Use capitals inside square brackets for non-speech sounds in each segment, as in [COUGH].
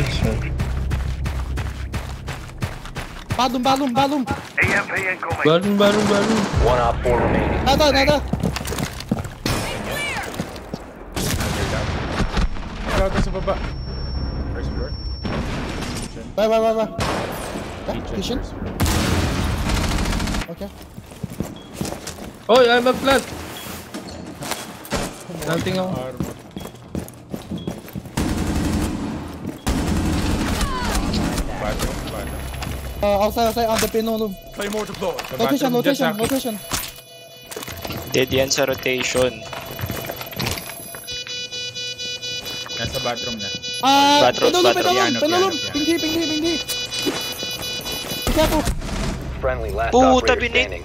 Nice one. Bathroom, bathroom, bathroom. EMP incoming. Balon, balon, balon. One op 4 remaining. Nada, nada. Gago sa baba. First floor. Bye, bye, bye, bye. Yeah, kitchen. Okay. Oh, I'm a plant. Planting ako. Armor. Uh, outside, outside, on the pino room. Claymore deployed. Sa Rotation, bathroom, dyan sa rotation, akin. rotation. Dead yan sa rotation. Nasa bathroom na. Ah, Bathroom, pino room, bathroom. pino room, Piano, pino room. piano, piano. Pinghi, pinghi, pinghi. Be careful. Friendly last Puta, operator binig. standing.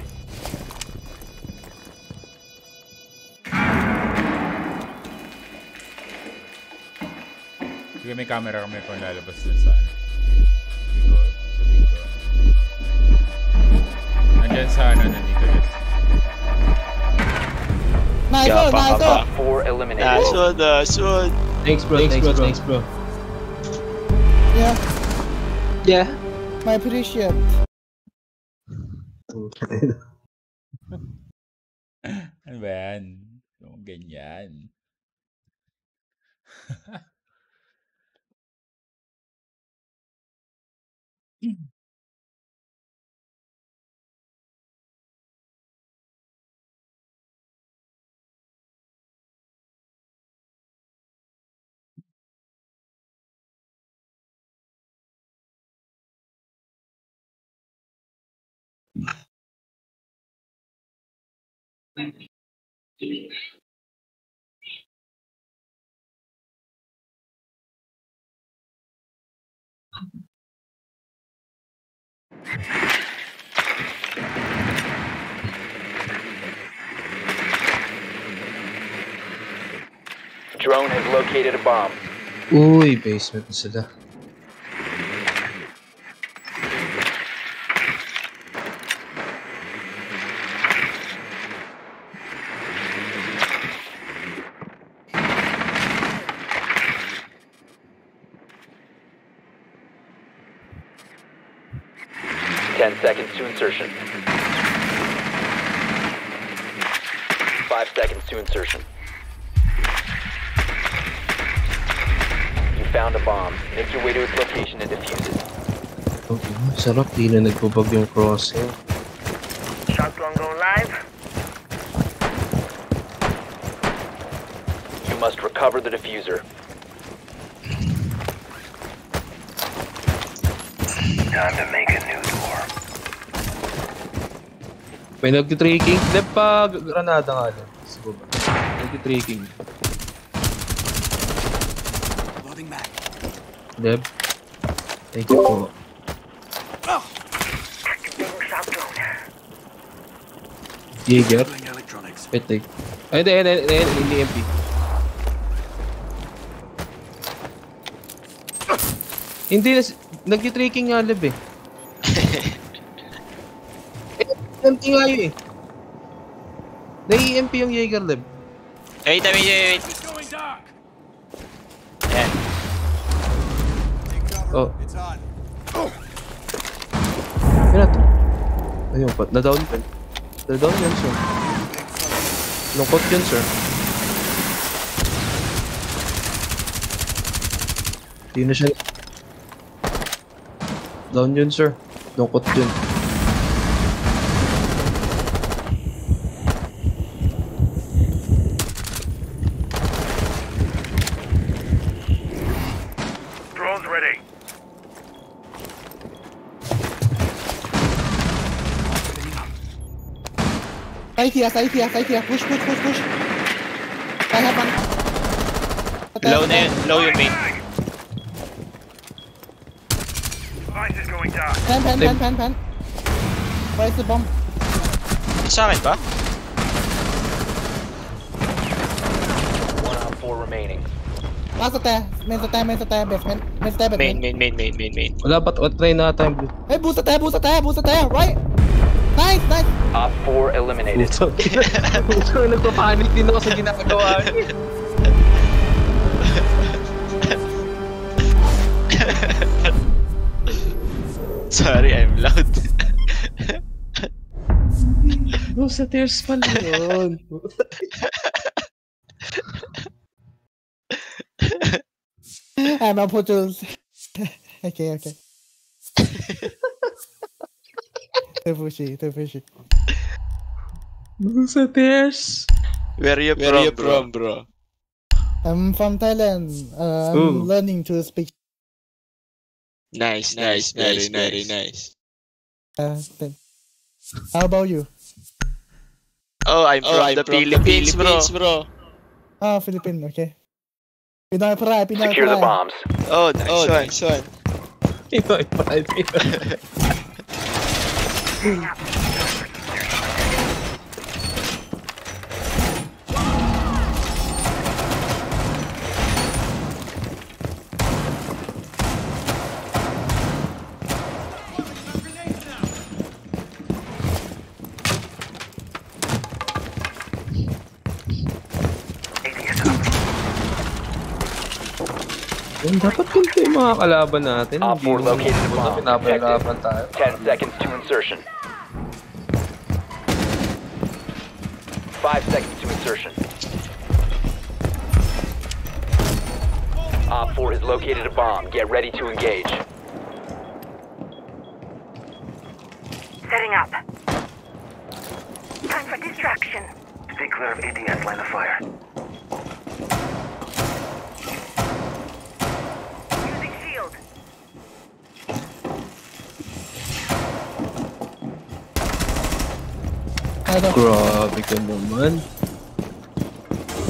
Sige, may camera kami kung lalabas dun sa ano. Nandyan sa ano, nandito din. Nice one, nice one. 4 eliminated. Nice one, nice one. Thanks bro, thanks bro, thanks bro. Yeah, Yeah. my appreciate. [LAUGHS] Ano ba yan? Yung ganyan. [LAUGHS] Drone has located a bomb. Uy, basement na sarap, di na nagbubag yung crosshair. Shotgun going live. You must recover the diffuser. Time to make a new door. May nagtitracking. Dep pa, granada nga lang. Siguro. Nagtitracking. Loading back. Deb. Thank you po. Activating shock drone. Jaeger. Wait, take. Ay, hindi, hindi, hindi, hindi, hindi MP. Hindi, nagtitracking nga lab eh. [LAUGHS] eh, empty nga yun eh. Nai-EMP yung Jaeger lab. Wait, wait, wait, wait. It's going dark. Yan. Take cover. Oh. Yun na to. Ayun, pa, na-down pa. Na-down yan, sir. Lungkot yun, sir. Hindi na siya... Down yun, sir. Lungkot yun. Here, side here, side here. Push, push, push, push. I have one. Low na yun. Low yung main. Is. Pan, pan, pan, pan, pan. Where's the bomb? Sa akin ba? One op 4 remaining. Last attack. Main attack, main attack, basement. Main attack, Main, basement. main, main, main, main, main. Wala ba't try na tayo blue? Hey, boost attack, boost attack, boost attack. Right. Nice, nice. Op 4 eliminated. Puto. Puto, nagpapanik din ako sa ginagawa niya. Sorry, I'm loud. [LAUGHS] No, sa tears pala yun. I'm a photo. okay, okay. [LAUGHS] too pushy, too pushy. No, sa tears. Where you Where from, you bro? from, bro? I'm from Thailand. Uh, I'm Ooh. learning to speak. Nice, Nice, nice, nice, very, very nice. nice. Uh. How about you? Oh, I'm Oh, from I'm the from Philippines, the bro. Philippines, bro. Ah, Philippine, okay. Pinoy Pray, Pinoy Secure the bombs. Oh, nice Oh, one. nice one. Pinoy pride. [LAUGHS] Yan, dapat ganito yung mga kalaban natin. Op 4 located the bomb. pinapahirapan tayo. 10 seconds to insertion. 5 seconds to insertion. Op 4 has located a bomb. Get ready to engage. Setting up. Time for distraction. Stay clear of ADS line of fire. Ano? Grabe ka naman.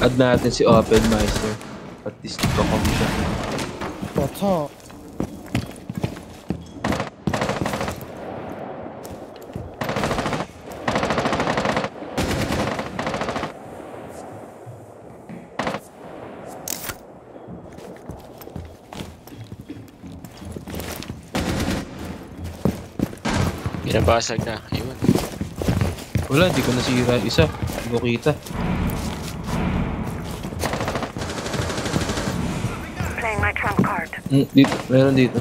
Add natin si Open Meister. At least kami siya. Boto. Binabasag na. Wala, hindi ko nasira isa. Hindi ko kita. Playing my trump card. Hmm, dito. Meron dito.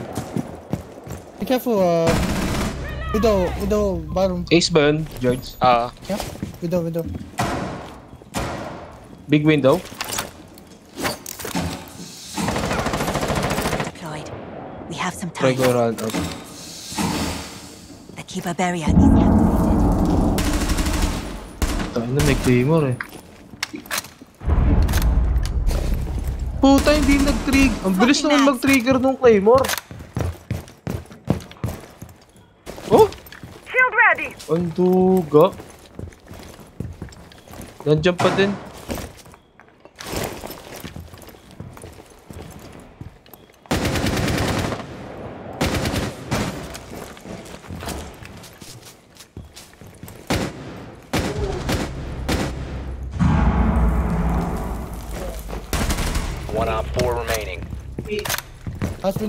Be careful, uh... Widow, widow, bottom. Ace ba yun, George? Ah, Widow, widow. Big window? deployed. We have some Try time. ko round out. The Kiba barrier is na, may claymore eh. Puta, hindi nag-trigger. Ang bilis naman mag-trigger nung claymore. Oh! Shield ready. Ang duga. Nandiyan pa din.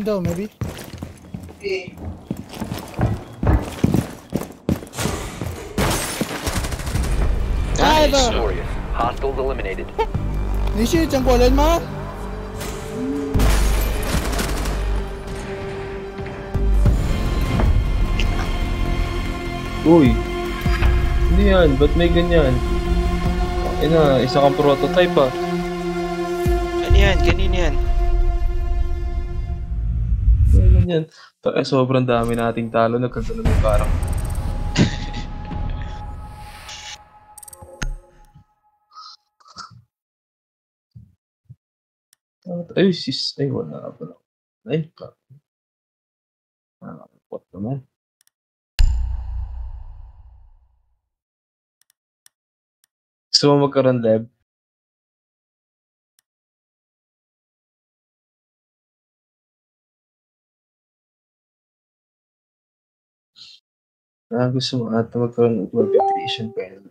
window, maybe. Ay, ba? Victorious. Hostiles eliminated. [LAUGHS] 你是中国人吗？ Uy! Hindi yan. Ba't may ganyan? Ina, isa kang prototype ah. Ano yan? Kanina yan. Ganyan. Sobrang dami nating talo. Nagkagano ng parang. Ay, sis. Ay, wala ka pala. Ay, ka. Nakakapot naman. Gusto mo magkaroon live? Ah, gusto mo ata magkaroon ng competition pa yun.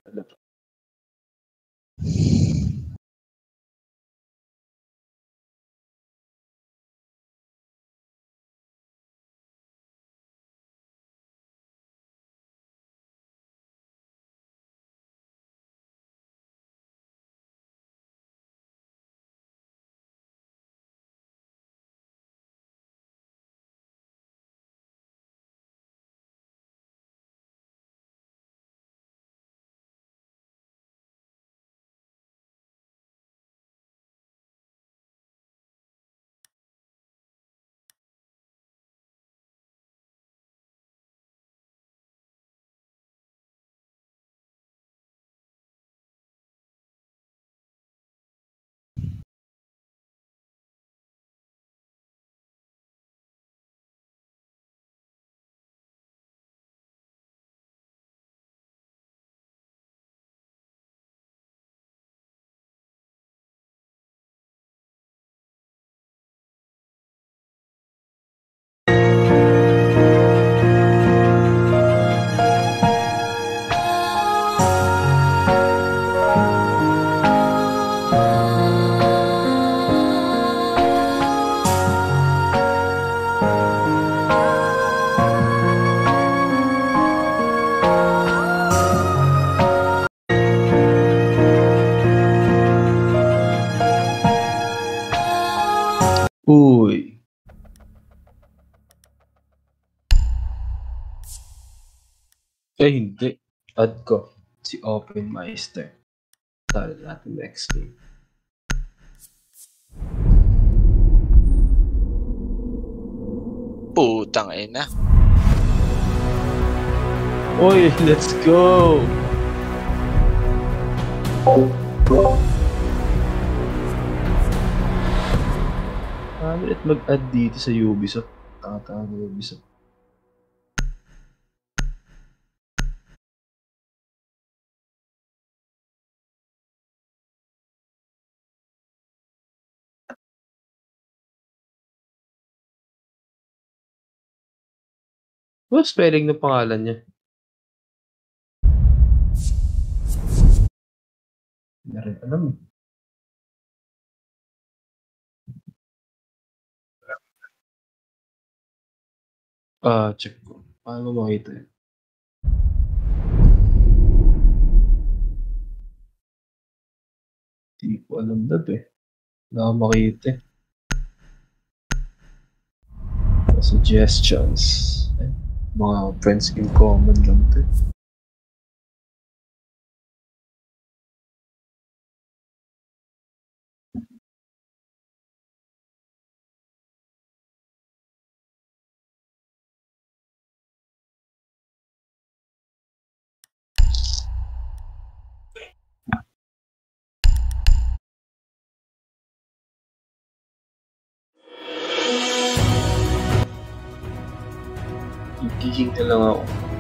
Add ko. Si Open Meister. Tara natin next game. Putang ina. Uy, let's go! Ah, ulit mag-add dito sa Ubisoft. Tanga-tanga ng Ubisoft. Ano spelling ng pangalan niya? Hindi na rin alam eh. Ah, check ko. Paano makita yun? Hindi ko alam na eh. Wala akong makita eh. Suggestions. Eh, mga friends in common lang to eh. Giging na lang ako.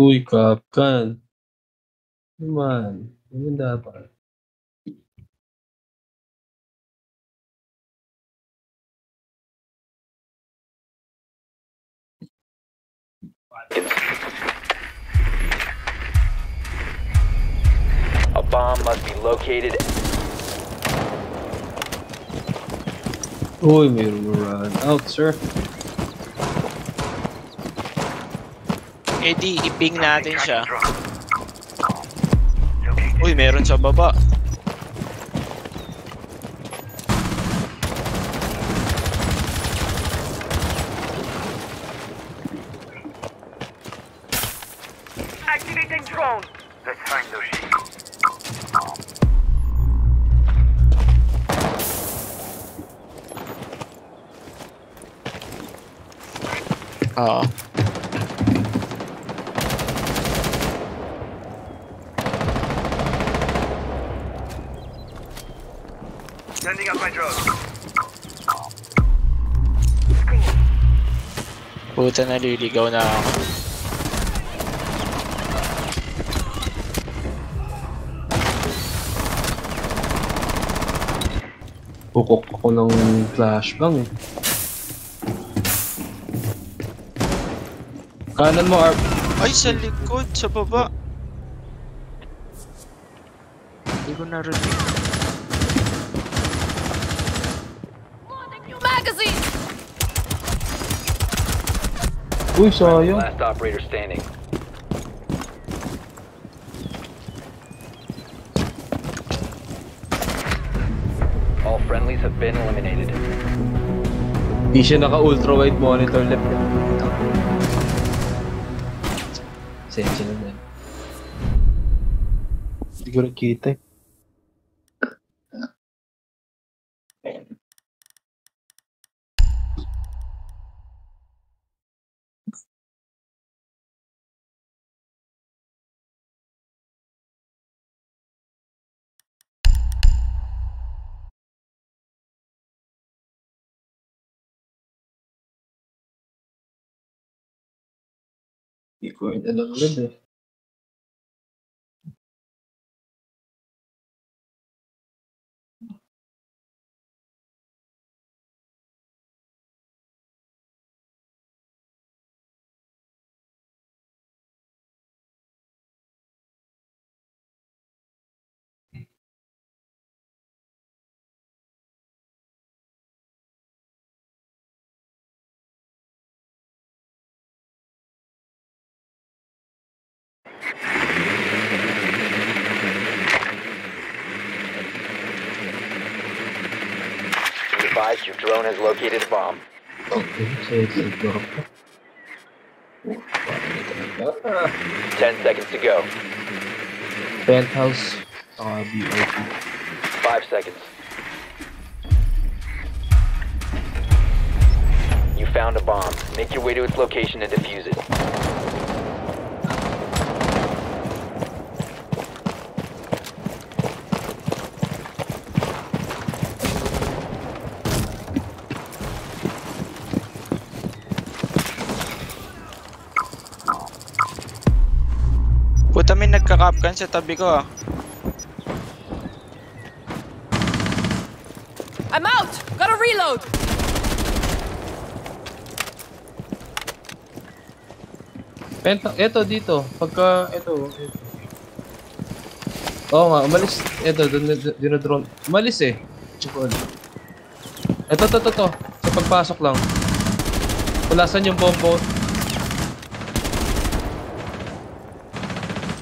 Uy, Kapkan. Naman. Naman dapat. A bomb must be located. Uy, may run out, sir. Eh di, iping natin siya. Uy, meron sa baba. Activating drone. Let's find those sheep. Oo. Sending Puta, naliligaw na ako. Pukok ako ng flashbang eh. Kanan mo, Arp. Ay, sa likod, sa baba. Hindi ko narinig. Uy, sayang. Last operator standing. All friendlies have been eliminated. Di siya naka-ultra wide monitor left. Sensya na. Hindi ko rin kita eh. Hindi ko rin your drone has located a bomb. Okay, so it's drop ko. Paano talaga? 10 seconds to go. Penthouse. 5 seconds. You found a bomb. Make your way to its location and defuse it. May nagka-capcan sa tabi ko ah. I'm out! Gotta reload! Penta, eto dito. Pagka, eto. eto. Oo nga, umalis. Eto, dun- dinodrone. Umalis eh. Chukol. Eto, to, to, to. Sa pagpasok lang. Pulasan yung bombo.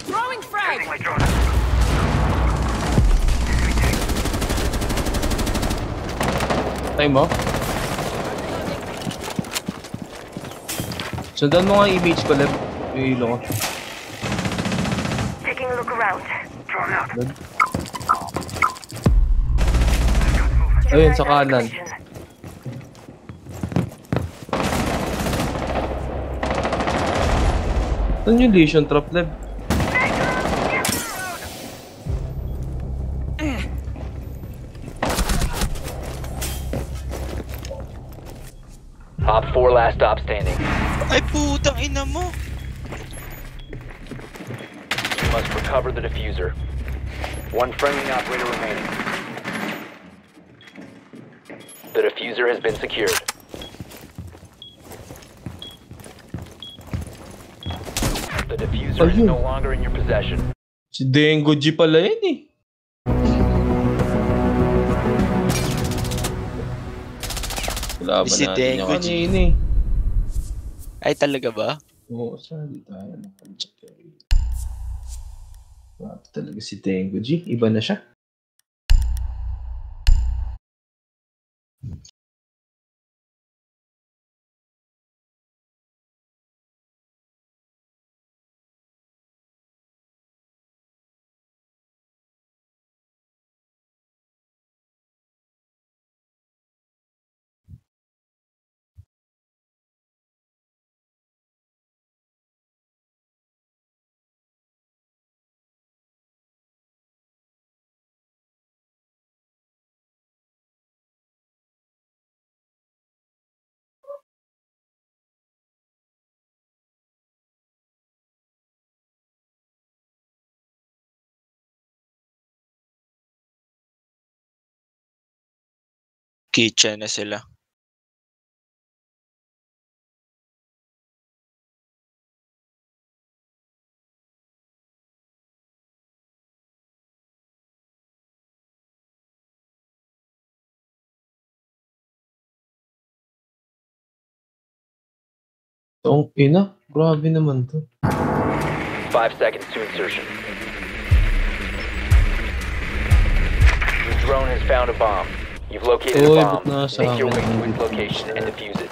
Throwing frag! My drone. Time mo. Sundan mo nga yung image ko, Leb. Yung ilo ko. Taking a look around. Drone out. Ayun, sa kanan. Saan yung lesion trap, Leb? Recover the diffuser. One friendly operator remaining. The diffuser has been secured. The diffuser is no longer in your possession. Si Dengo G pala yun eh. Laban Si natin yung Dengo G. kanina eh. Ay talaga ba? Oo, saan tayo nakacheck. Grabe talaga si Dengo G. Iba na siya. Kitchen na sila. Ang ina, grabe naman to. Five seconds to insertion. Your drone has found a bomb. You've located Uy, a bomb. nasa Make your way to its location and defuse it.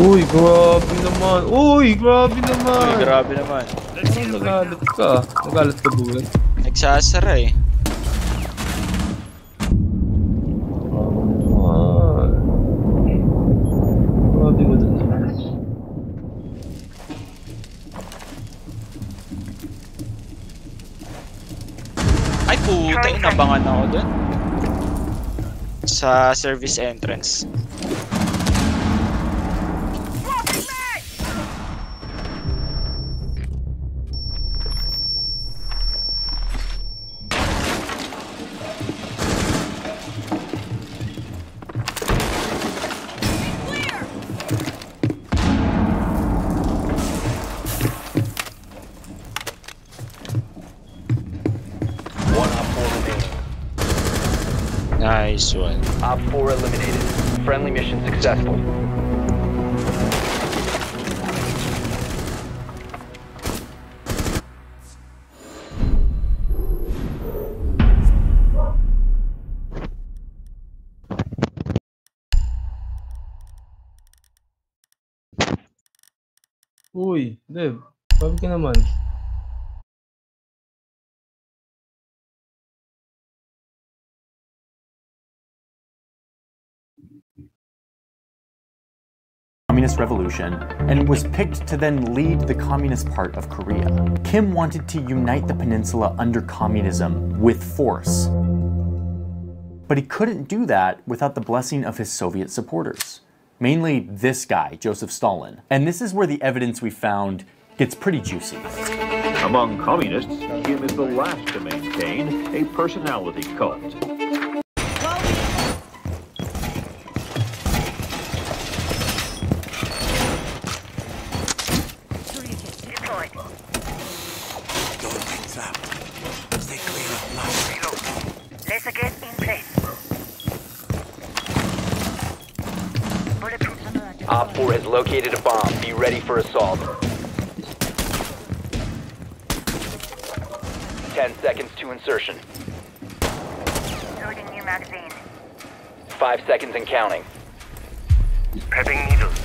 Uy, grabe naman. Uy, grabe naman. Uy, grabe naman. Ano nagalit ka? Nagalit ka bulan? Nagsasara eh. Ay puta, inabangan ako dun. Sa service entrance. Op 4 eliminated. Friendly mission successful. Uy, Dev. Sabi ka naman. Revolution and was picked to then lead the communist part of Korea. Kim wanted to unite the peninsula under communism with force. But he couldn't do that without the blessing of his Soviet supporters. Mainly this guy, Joseph Stalin. And this is where the evidence we found gets pretty juicy. Among communists, Kim is the last to maintain a personality cult. Deployed. Don't get trapped. Stay clear of blast. Reload. Laser gate in place. Bulletproof. Op 4 has located a bomb. Be ready for assault. 10 seconds to insertion. Loading new magazine. 5 seconds and counting. Prepping needles.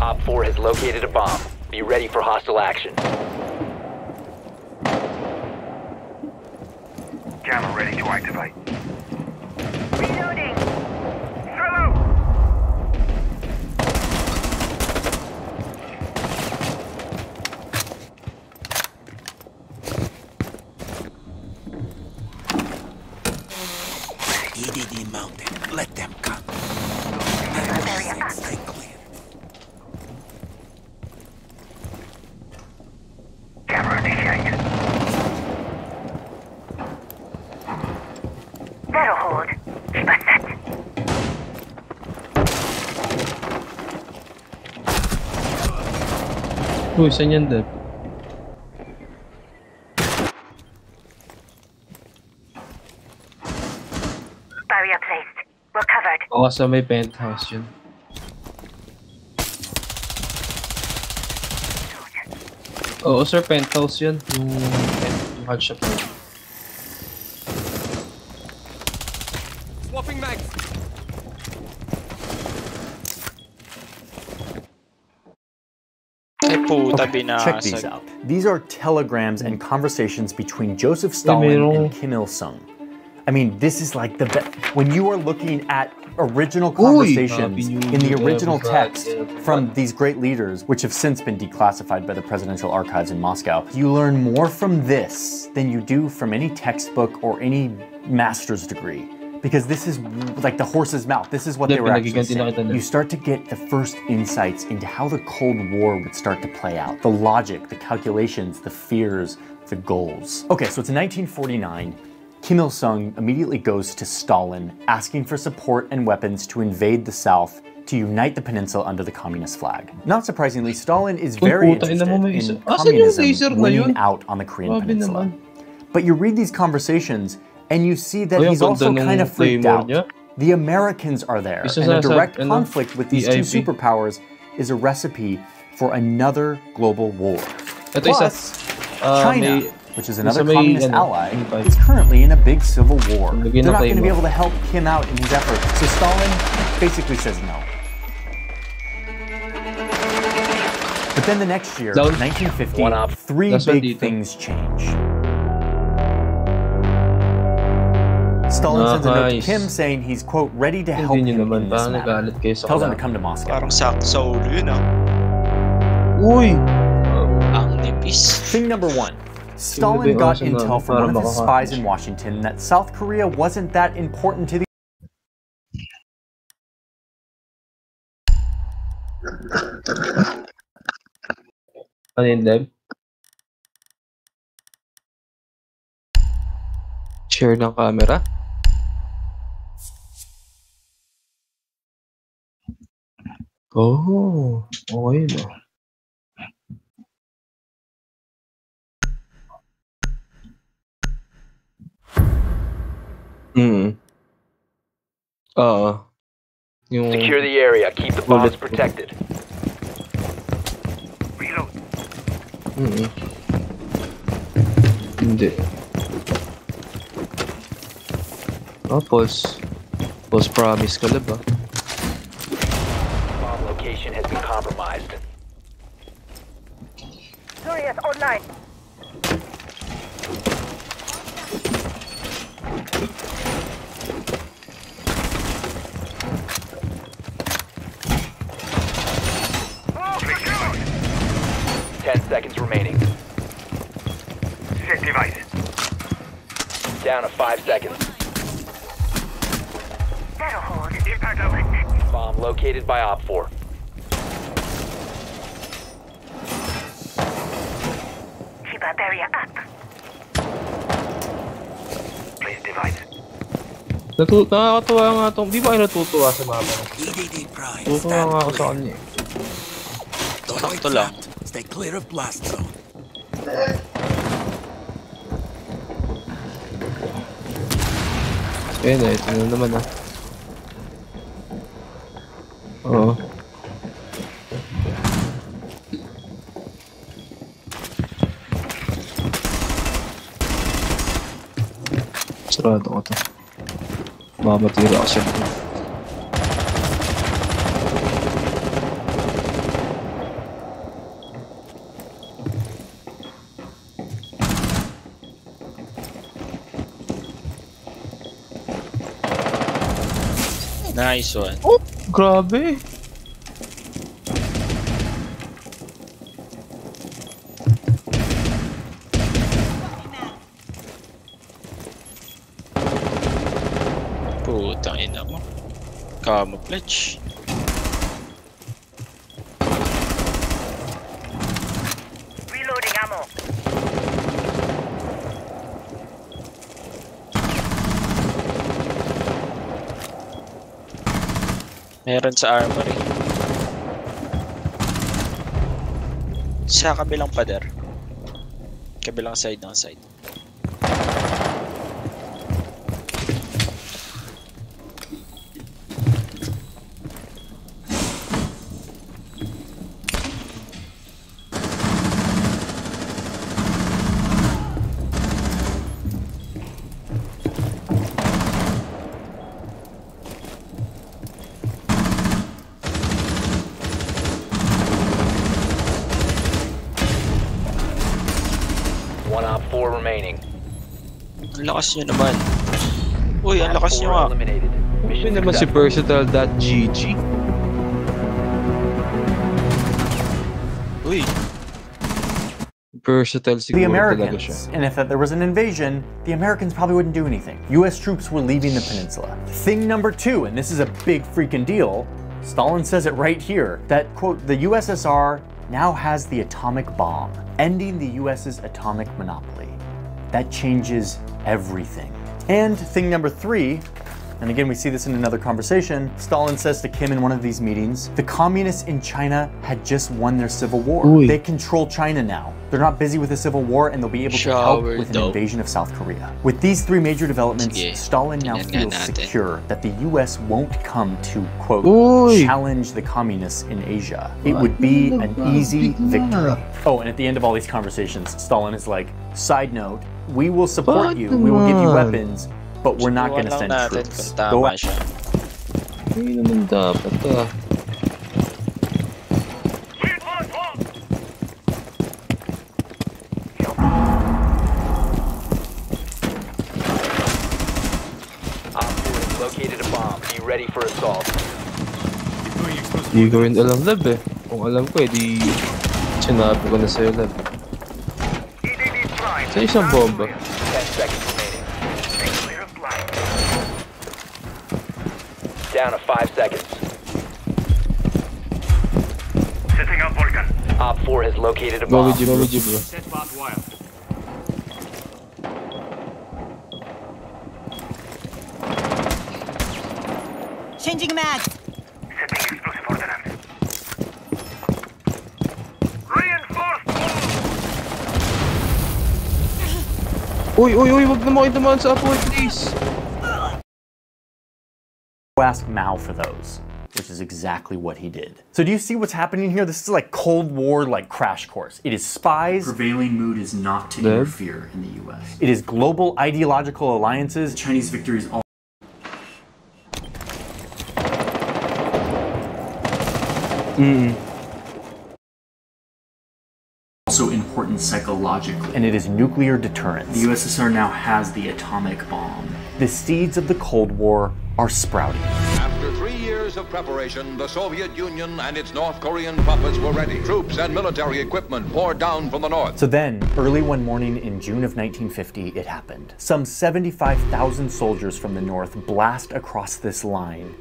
Op 4 has located a bomb. Be ready for hostile action. Jammer ready to activate. Reloading. Throw EDD mounted. Let them come. Area up. Stay clear. Jammer initiated. That'll hold. Keep us set. Uy, saan yan, Dev? Barrier placed. We're covered. May penthouse yun. Oo, oh, sir, penthouse mm, yun. Yung, yung hard shop. Swapping mags. Ay puta, Okay, check these binasag. out. These are telegrams and conversations between Joseph Stalin and Kim Il Sung. I mean, this is like the best. When you are looking at original conversations in the original text from these great leaders, which have since been declassified by the presidential archives in Moscow, you learn more from this than you do from any textbook or any master's degree. Because this is like the horse's mouth. This is what they were actually saying. You start to get the first insights into how the Cold War would start to play out. The logic, the calculations, the fears, the goals. Okay, so it's 1949. Kim Il sung immediately goes to Stalin, asking for support and weapons to invade the South to unite the peninsula under the communist flag. Not surprisingly, Stalin is very interested in isa- Asan yung laser communism winning out on the Korean peninsula. But you read these conversations and you see that he's also kind of freaked out. The Americans are there, and a direct conflict with these two superpowers is a recipe for another global war. Plus, Ah, China, which is another communist ally, is currently in a big civil war. They're not going to be able to help him out in his efforts, So Stalin basically says no. But then the next year, 1950, three big things change. Stalin sends a note to Kim saying he's, quote, ready to help Hindi him in this matter. nagalit kayo sa Tells him to come to Moscow. Parang sakto sa ulo yun ah. Uy! Ang nipis. Thing number one Stalin got Sino ba yung intel from one of his spies in Washington that South Korea wasn't that important to the Ano yun, Deb? Share ng camera? Oh, okay no. Hmm. Oo. Yung Secure the area. Keep the bombs Bullet. protected. Mm Hindi. Tapos, false promise ka ba? Bomb location has been compromised. Sirius online. Ten seconds remaining. Set device. Down to five seconds. That'll hold. Impact open. Bomb located by Op 4. Our barrier up. Place device. Natu nakakatuwa nga tong, di ba kayo natutuwa sa mapa? EDD Prime. Natutuwa nga ako sa kanya eh. Sakto lang. Stay clear of blast zone. Ayun eh, ito na naman ah. Sarado ko to. Baka matira ako siya. Nice one. Oh, grabe. Putang Camouflage. Reloading ammo. Meron sa armory. Sa kabilang pader. Kabilang side ng side. Lakas nyo naman. Uy, ang lakas 4 nyo nga. eliminated. Naman si. Versatile.gg. Uy, Versatile the siguro talaga siya. Americans. And if there was an invasion, the Americans probably wouldn't do anything. US troops were leaving the peninsula. Thing number two, and this is a big freaking deal, Stalin says it right here that, quote, the USSR now has the atomic bomb, ending the US's atomic monopoly. That changes everything. And thing number three, and again, we see this in another conversation. Stalin says to Kim in one of these meetings, the communists in China had just won their civil war. Uy. They control China now. They're not busy with a civil war and they'll be able to help with an invasion of South Korea. With these three major developments, Stalin now feels secure that the US won't come to, quote, Uy. challenge the communists in Asia. It would be an easy victory. Oh, and at the end of all these conversations, Stalin is like, side note, we will support you, we will give you weapons, but we're not going to send troops. kung Go tama siya. Hindi naman dapat ah. Op 4 has located a bomb. Be ready for assault. Hindi ko rin alam lab eh. Kung alam ko eh, di sinabi ko na sa'yo lab. EDD Prime. Sa bomba. 10 seconds remaining. Clear of blind. Down to 5 seconds. Setting up Vulcan. Op 4 has located a Go bomb. with you, go with you, bro. Changing mags. Setting explosive ordnance. Reinforced Uy, uy, uy, wag na mo kayo dumaan sa apoy, please. ask Mao for those, which is exactly what he did. So do you see what's happening here? This is like Cold War like crash course. It is spies. Prevailing mood is not to Dead. interfere in the US. It is global ideological alliances. Chinese victory is all also psychologically. And it is nuclear deterrence. The USSR now has the atomic bomb. The seeds of the Cold War are sprouting. Years of preparation, the Soviet Union and its North Korean puppets were ready. Troops and military equipment poured down from the north. So then, early one morning in June of 1950, it happened. Some 75,000 soldiers from the north blast across this line,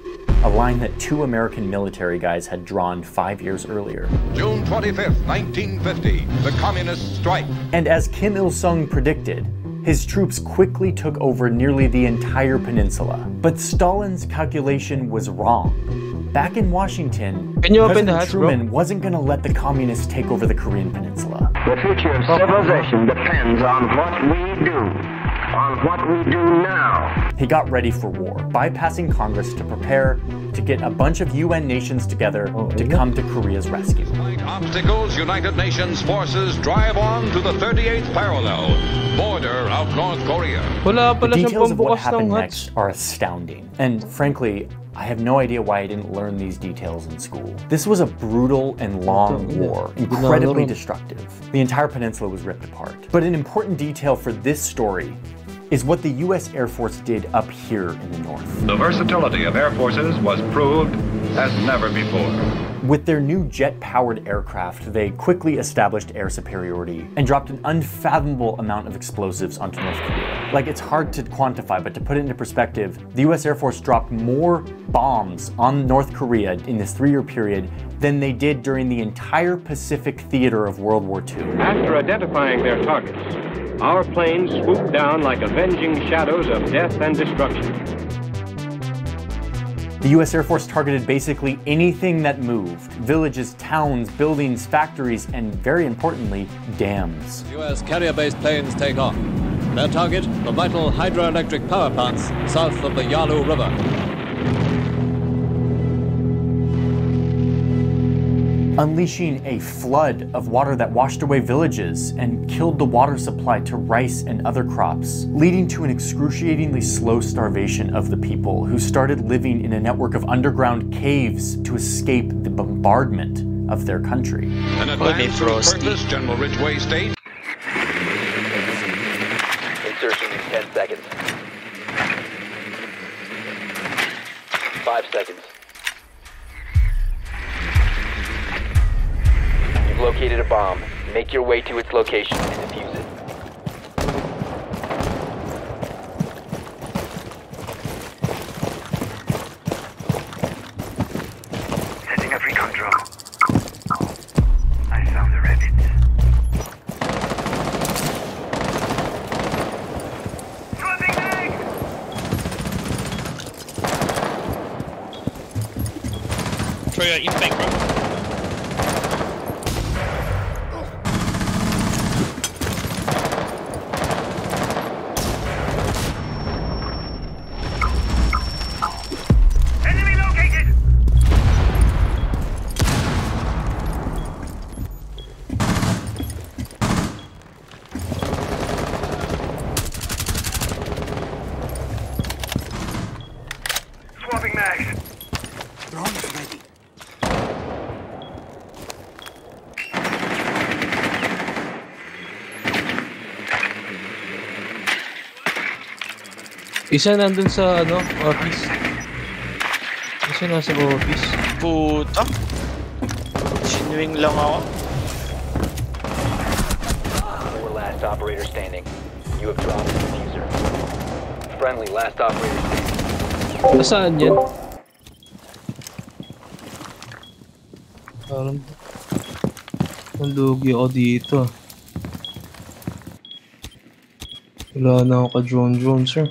a line that two American military guys had drawn five years earlier. June 25th, 1950, the communists strike. And as Kim Il sung predicted, his troops quickly took over nearly the entire peninsula. But Stalin's calculation was wrong. Back in Washington, Can you open the President hatch, bro? Truman wasn't going to let the communists take over the Korean peninsula. The future of civilization depends on what we do, on what we do now. He got ready for war, bypassing Congress to prepare to get a bunch of UN nations together to come to Korea's rescue. Despite obstacles, United Nations forces drive on to the 38th parallel, border of North Korea. Wala The details of what happened next are astounding. And frankly, I have no idea why I didn't learn these details in school. This was a brutal and long war, incredibly destructive. The entire peninsula was ripped apart. But an important detail for this story is what the US Air Force did up here in the north. The versatility of air forces was proved as never before. With their new jet powered aircraft, they quickly established air superiority and dropped an unfathomable amount of explosives onto North Korea. Like, it's hard to quantify, but to put it into perspective, the US Air Force dropped more bombs on North Korea in this three year period than they did during the entire Pacific theater of World War II. After identifying their targets, our planes swooped down like avenging shadows of death and destruction. The US Air Force targeted basically anything that moved villages, towns, buildings, factories, and very importantly, dams. U.S. carrier-based planes take off. Their target, the vital hydroelectric power plants south of the Yalu River. Unleashing a flood of water that washed away villages and killed the water supply to rice and other crops, leading to an excruciatingly slow starvation of the people who started living in a network of underground caves to escape the bombardment of their country. An advance purpose, General Ridgway State. Insertion in 10 seconds. 5 seconds. You've located a bomb. Make your way to its location and defuse it. Setting up recon drone. Isa nandun sa, ano, office. Isa nasa office. Puta. Sinwing lang ako. Four last operator standing. You have dropped the diffuser. Friendly, last operator standing. Saan yan? Parang... Ang lugi ako dito. Wala na ako ka-drone-drone, sir.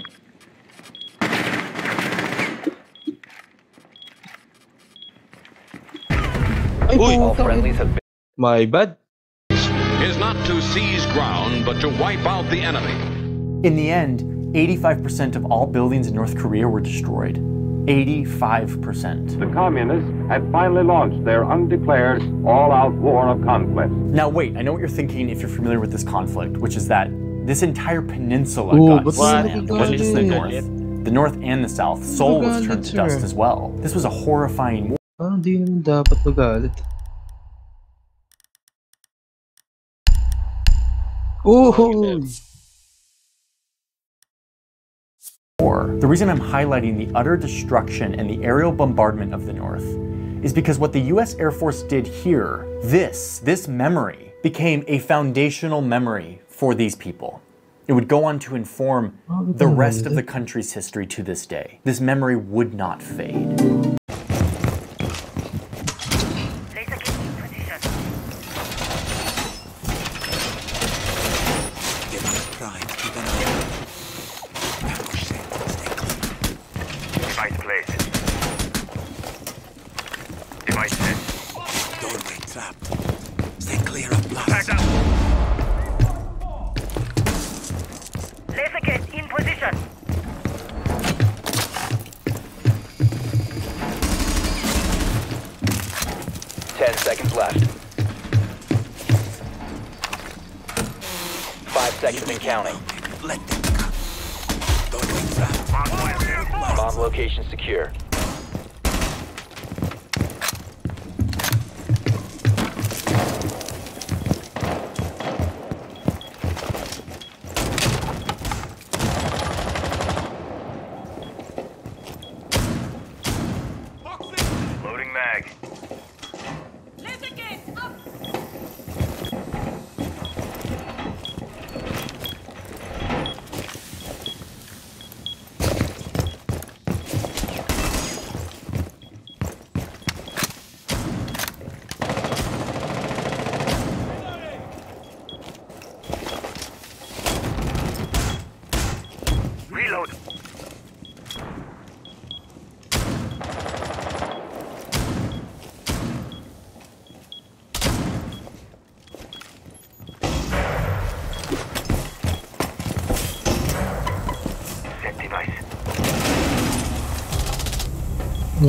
All friendlies have been My bad. Is not to seize ground, but to wipe out the enemy. In the end, 85% of all buildings in North Korea were destroyed. 85%. The communists had finally launched their undeclared all-out war of conquest. Now, wait, I know what you're thinking if you're familiar with this conflict, which is that this entire peninsula Ooh, got but slammed. It wasn't just the north. The north and the south. Seoul was turned to dust as well. This was a horrifying war. Parang di naman dapat magalit. Ooh! The reason I'm highlighting the utter destruction and the aerial bombardment of the North is because what the US Air Force did here, this, this memory, became a foundational memory for these people. It would go on to inform oh, the rest of the country's history to this day. This memory would not fade.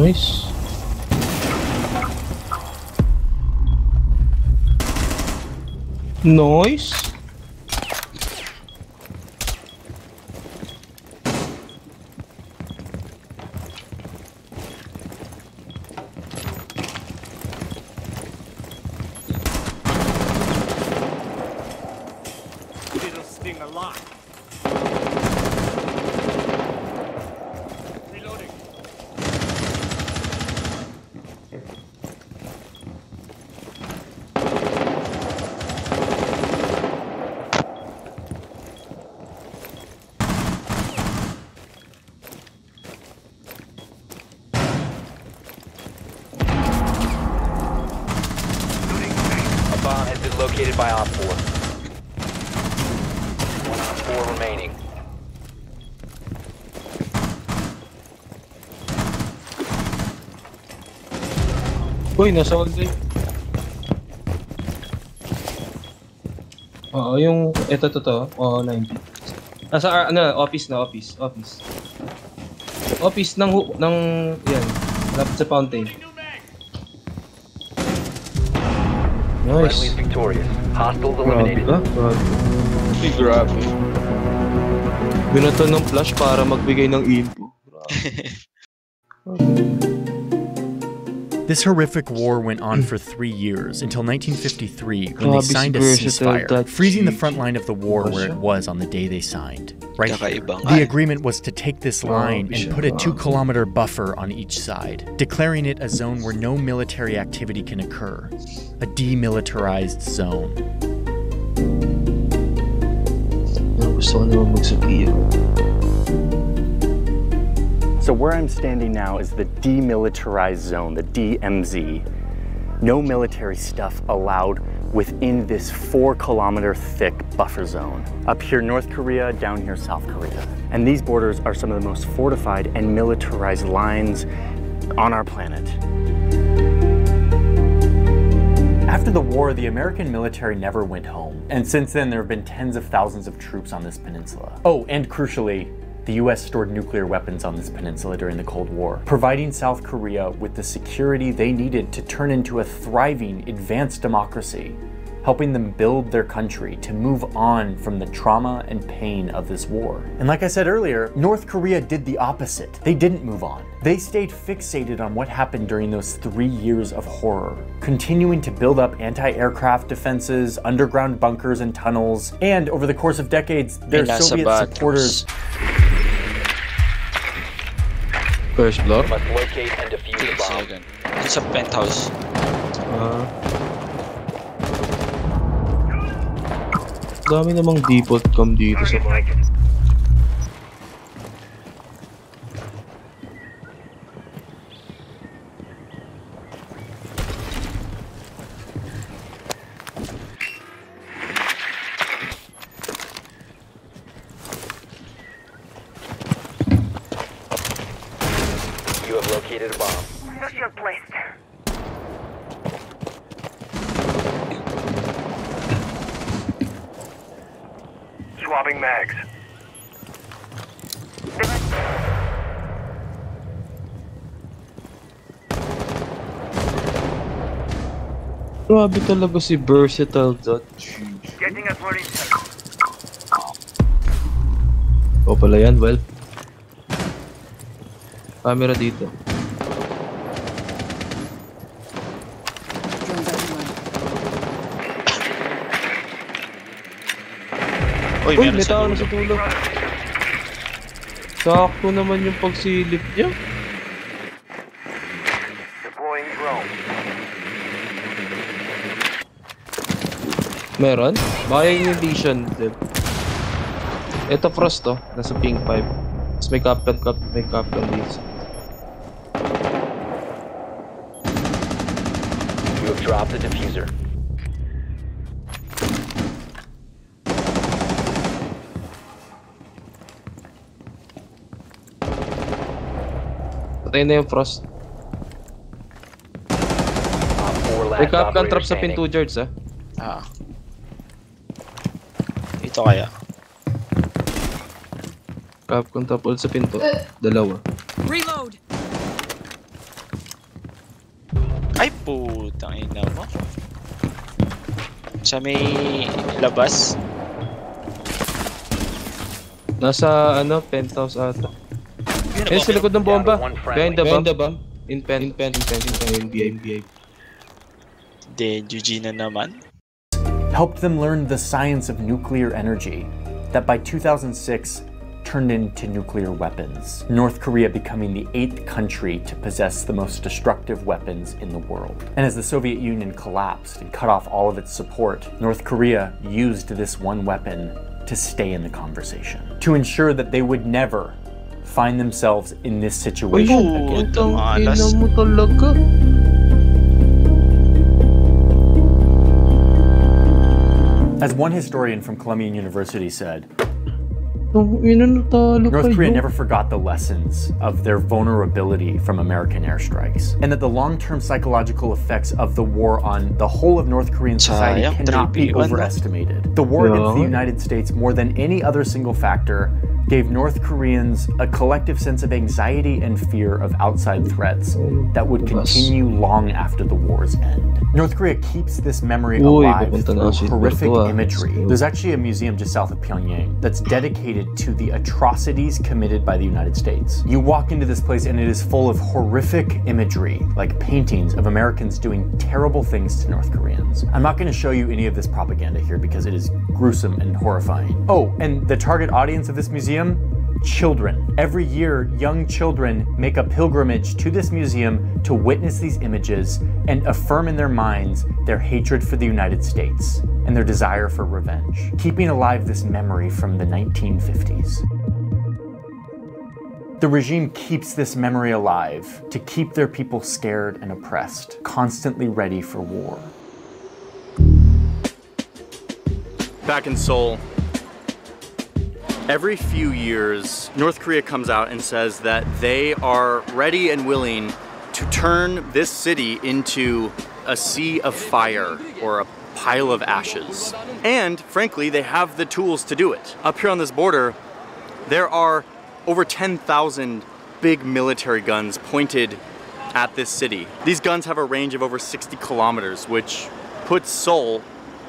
Nice. Nice. Uy, nasa all day. Oo, yung... Ito, to, to. Oo, 90. Nasa, ah, ano, office na, office. Office. Office ng... ng... Yan. Malapit sa fountain. Friendly Nice. is victorious. Hostiles Grabe eliminated. ka? Grabe. Ay, grabe. Binato ng flash para magbigay ng info. This horrific war went on for three years until 1953 when they signed a ceasefire, freezing the front line of the war where it was on the day they signed. Right here. The agreement was to take this line and put a two kilometer buffer on each side, declaring it a zone where no military activity can occur, a demilitarized zone. Gusto ko naman magsabihan. So where I'm standing now is the demilitarized zone, the DMZ. No military stuff allowed within this four kilometer thick buffer zone. Up here, North Korea, down here, South Korea. And these borders are some of the most fortified and militarized lines on our planet. After the war, the American military never went home. And since then, there have been tens of thousands of troops on this peninsula. Oh, and crucially, the US stored nuclear weapons on this peninsula during the Cold War, providing South Korea with the security they needed to turn into a thriving, advanced democracy, helping them build their country to move on from the trauma and pain of this war. And like I said earlier, North Korea did the opposite. They didn't move on. They stayed fixated on what happened during those three years of horror, continuing to build up anti aircraft defenses, underground bunkers and tunnels, and over the course of decades, their Soviet supporters First floor? Must locate and defuse the bomb. Second. Dun sa penthouse. Ah. Dami namang default cam dito sa mga. Shield placed. Swapping mags. Grabe talaga si Versatile Dot. Getting us ready. O pala yan, well. Camera dito. Uy, Uy, meron may sa tao na sa dulo. Sakto naman yung pagsilip niya. Meron? Baka yung illusion, Dev. Ito frost to, nasa ping 5. Tapos may captain, cap, may captain dito. You have dropped the diffuser. Patay na yung frost. Op 4 May last captain operator trap sa standing. pinto, George, ah. Ah. Ito kaya. Capcom trap ulit sa pinto. Dalawa. Reload. Ay, putang ina mo. Sa may labas. Nasa, ano, penthouse ata. Sa likod ng bomba. Behind the bomb. Behind the bomb. In pen, in pen, in pen, in pen, in BA, BA. De Eugene na naman. helped them learn the science of nuclear energy that by 2006 turned into nuclear weapons. North Korea becoming the eighth country to possess the most destructive weapons in the world. And as the Soviet Union collapsed and cut off all of its support, North Korea used this one weapon to stay in the conversation, to ensure that they would never find themselves in this situation again. Putang ina mo talaga. As one historian from Columbia University said, Ang ina natalo North Korea never forgot the lessons of their vulnerability from American airstrikes, and that the long term psychological effects of the war on the whole of North Korean society cannot be overestimated. The war against the United States, more than any other single factor, gave North Koreans a collective sense of anxiety and fear of outside threats that would continue long after the war's end. North Korea keeps this memory alive papunta through horrific imagery. There's actually a museum just south of Pyongyang that's dedicated to the atrocities committed by the United States. You walk into this place and it is full of horrific imagery, like paintings of Americans doing terrible things to North Koreans. I'm not going to show you any of this propaganda here because it is gruesome and horrifying. Oh, and the target audience of this museum children. Every year, young children make a pilgrimage to this museum to witness these images and affirm in their minds their hatred for the United States and their desire for revenge, keeping alive this memory from the 1950s. The regime keeps this memory alive to keep their people scared and oppressed, constantly ready for war. Back in Seoul, every few years, North Korea comes out and says that they are ready and willing to turn this city into a sea of fire or a pile of ashes. And frankly, they have the tools to do it. Up here on this border, there are over 10,000 big military guns pointed at this city. These guns have a range of over 60 kilometers, which puts Seoul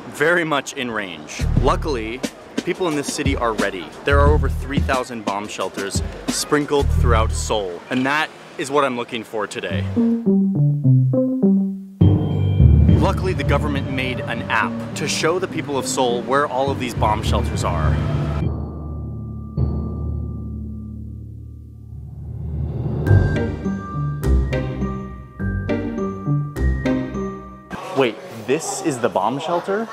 very much in range. Luckily, people in this city are ready. There are over 3,000 bomb shelters sprinkled throughout Seoul, and that is what I'm looking for today. Luckily, the government made an app to show the people of Seoul where all of these bomb shelters are. Wait, this is the bomb shelter?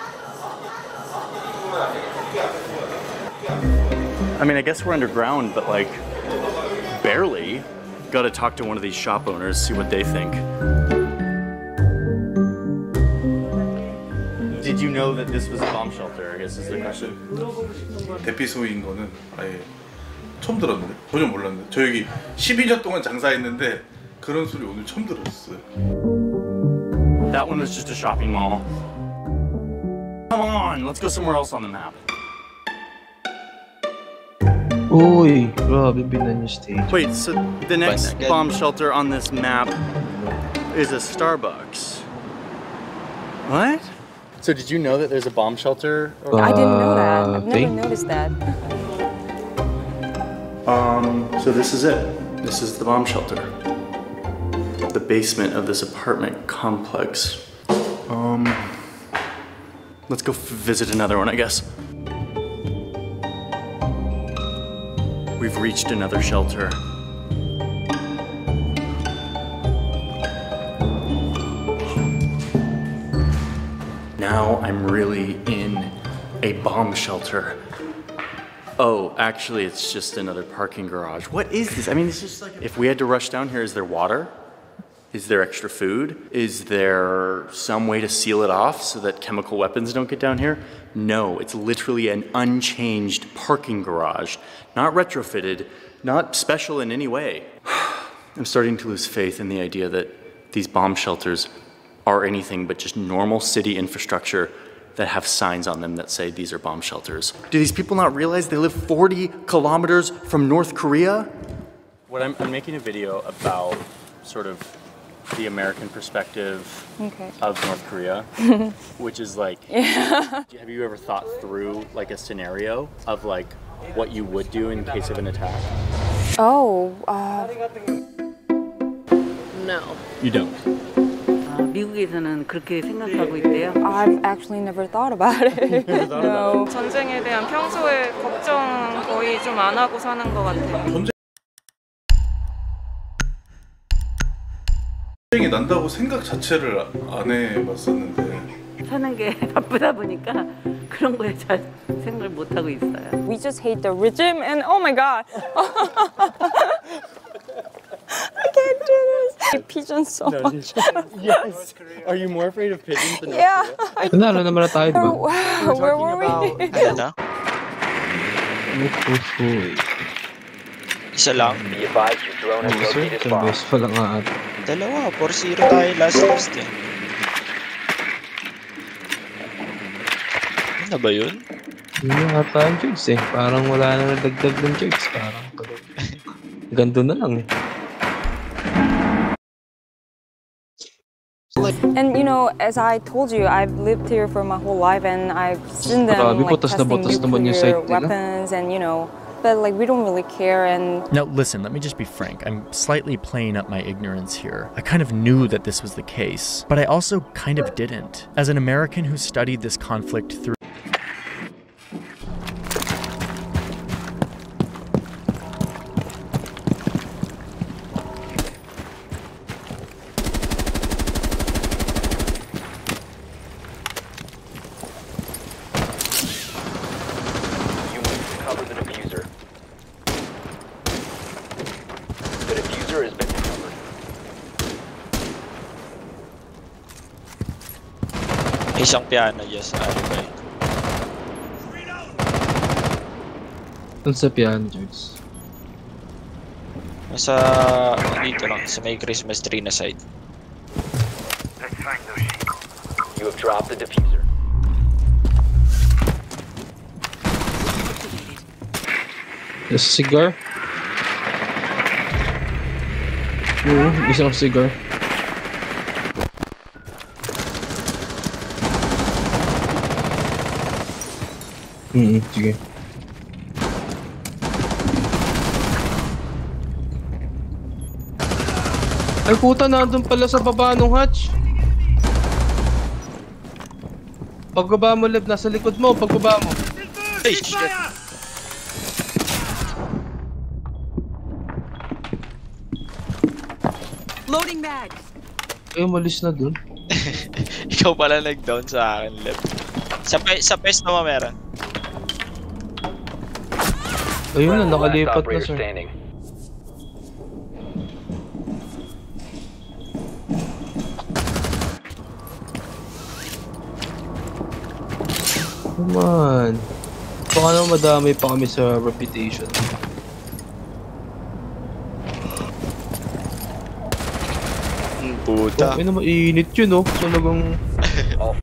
I mean, I guess we're underground, but like, barely. Gotta talk to one of these shop owners, see what they think. Did you know that this was a bomb shelter? I guess is the question. 대피소인 거는 아예 처음 들었는데 전혀 몰랐는데 저 여기 12년 동안 장사했는데 그런 소리 오늘 처음 들었어요. That one was just a shopping mall. Come on, let's go somewhere else on the map. Uy, grabe binan yung stage. Wait, so the next Banagan. bomb shelter on this map is a Starbucks. What? So did you know that there's a bomb shelter? I didn't know that. I've thing? never noticed that. Um, so this is it. This is the bomb shelter. The basement of this apartment complex. Um, let's go f- visit another one, I guess. We've reached another shelter. Now I'm really in a bomb shelter. Oh, actually, it's just another parking garage. What is this? I mean, it's just like. If we had to rush down here, is there water? Is there extra food? Is there some way to seal it off so that chemical weapons don't get down here? No, it's literally an unchanged parking garage. Not retrofitted, not special in any way. [SIGHS] I'm starting to lose faith in the idea that these bomb shelters are anything but just normal city infrastructure that have signs on them that say these are bomb shelters. Do these people not realize they live 40 kilometers from North Korea? What I'm, I'm making a video about sort of the American perspective Okay. of North Korea, [LAUGHS] which is like, Yeah. [LAUGHS] have you ever thought through like a scenario of like what you would do in case of an attack? Oh, uh, No. You don't. 미국에서는 그렇게 생각하고 있대요. I've actually never thought about it. [LAUGHS] no. 전쟁에 대한 평소에 걱정 거의 좀 안 하고 사는 것 같아요. 전쟁이 난다고 생각 자체를 안 해봤었는데 사는 게 바쁘다 보니까 그런 거에 잘 생각을 못 하고 있어요. We just hate the regime and oh my god. I can't do this. I hate pigeons so much. yes. Are you more afraid of pigeons than Yeah. Na tayo, di ba? Wow, where were we? Ano? Isa lang. Be advised your drone has Sir, beses pa lang nga ata. Dalawa, 4-0 tayo last last eh. Ano ba yun? Yun yung ata ang Joyce eh. Parang wala na nadagdag ng Joyce. Parang gando na lang eh. And you know, as I told you, I've lived here for my whole life and I've seen them Grabe, like butas na testing butas naman yung nuclear site weapons and you know, but like we don't really care and Now, listen, let me just be frank. I'm slightly playing up my ignorance here. I kind of knew that this was the case, but I also kind of didn't. As an American who studied this conflict through Isang piano, yes, alibi. Dun sa piano, George. Nasa, dito lang, sa may Christmas tree na side. Let's find those sheep. You have dropped the diffuser. Yes, cigar. Oo, isang cigar. Mm, sige. Ay puta, nandun pala sa baba nung hatch. Pagbaba mo, Lev, nasa likod mo, pagbaba mo. Ay, shit! Loading bags. Ay, umalis na dun. [LAUGHS] Ikaw pala nag-down sa akin, Lep. Sa, pe sa pesto mo meron. Ayun na, nakalipat na, sir. standing. Come on. Baka naman madamay pa kami sa reputation. Puta. Ay naman, init yun, oh. Talagang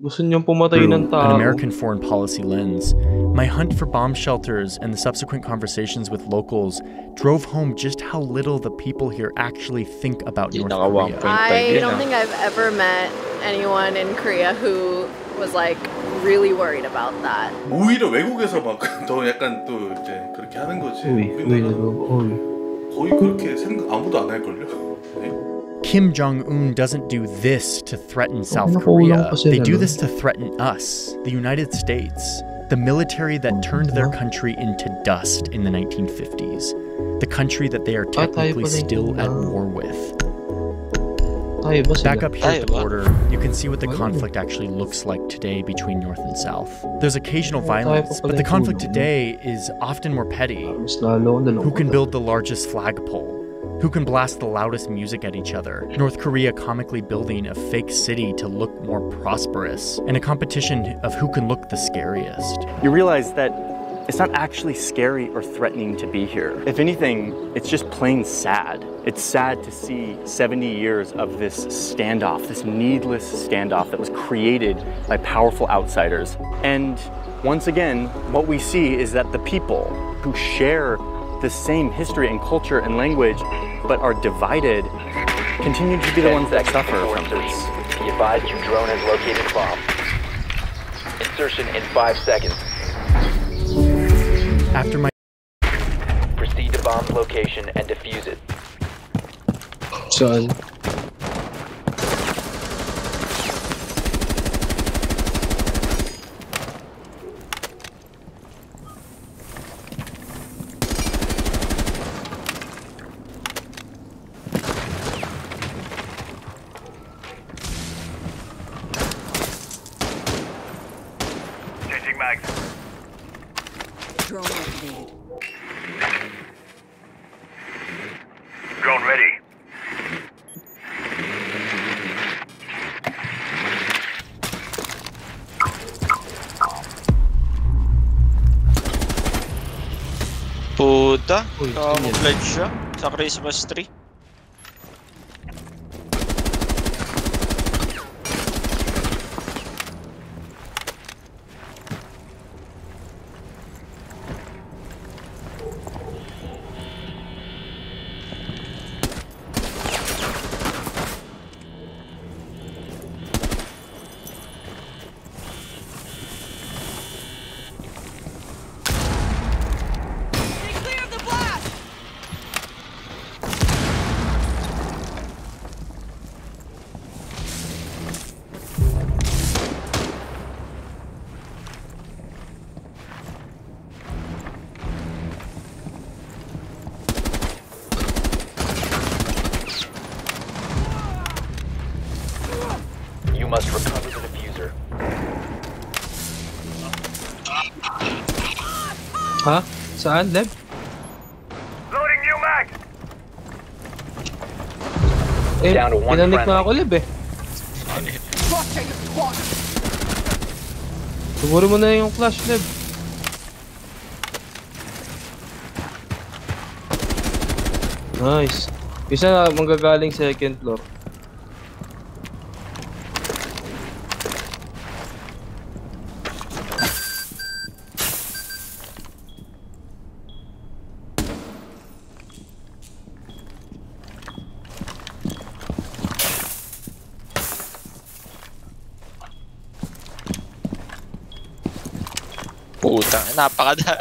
gusto niyang pumatay ng Through tao. an American foreign policy lens, my hunt for bomb shelters and the subsequent conversations with locals drove home just how little the people here actually think about North Korea. I don't think I've ever met anyone in Korea who was like really worried about that. 오히려 외국에서 막 더 [LAUGHS] 약간 또 이제 그렇게 하는 거지. 오이, 우리나라 오이, 오이. 거의 그렇게 생각 아무도 안 할걸요. 네. Kim Jong un doesn't do this to threaten South Korea. They do this to threaten us, the United States, the military that turned their country into dust in the 1950s, the country that they are technically still at war with. Tayo ba sila? Back up here at the border, you can see what the conflict actually looks like today between North and South. There's occasional violence, but the conflict today is often more petty. Who can build the largest flagpole? Who can blast the loudest music at each other? North Korea comically building a fake city to look more prosperous, and a competition of who can look the scariest. You realize that it's not actually scary or threatening to be here. If anything, it's just plain sad. It's sad to see 70 years of this standoff, this needless standoff that was created by powerful outsiders. And once again, what we see is that the people who share the same history and culture and language but are divided continue to be the ones that suffer from this. insertion. Be advised your drone has located bomb. Insertion in five seconds. After my Proceed to bomb's location and defuse it. Saan? Siya sa Christmas tree. Saan, Lev? Loading new mag. Eh, Down to one pinanik na ako, Lev eh. Siguro mo na yung flash, Leb. Nice. Isa na manggagaling second floor. Puta, napakada.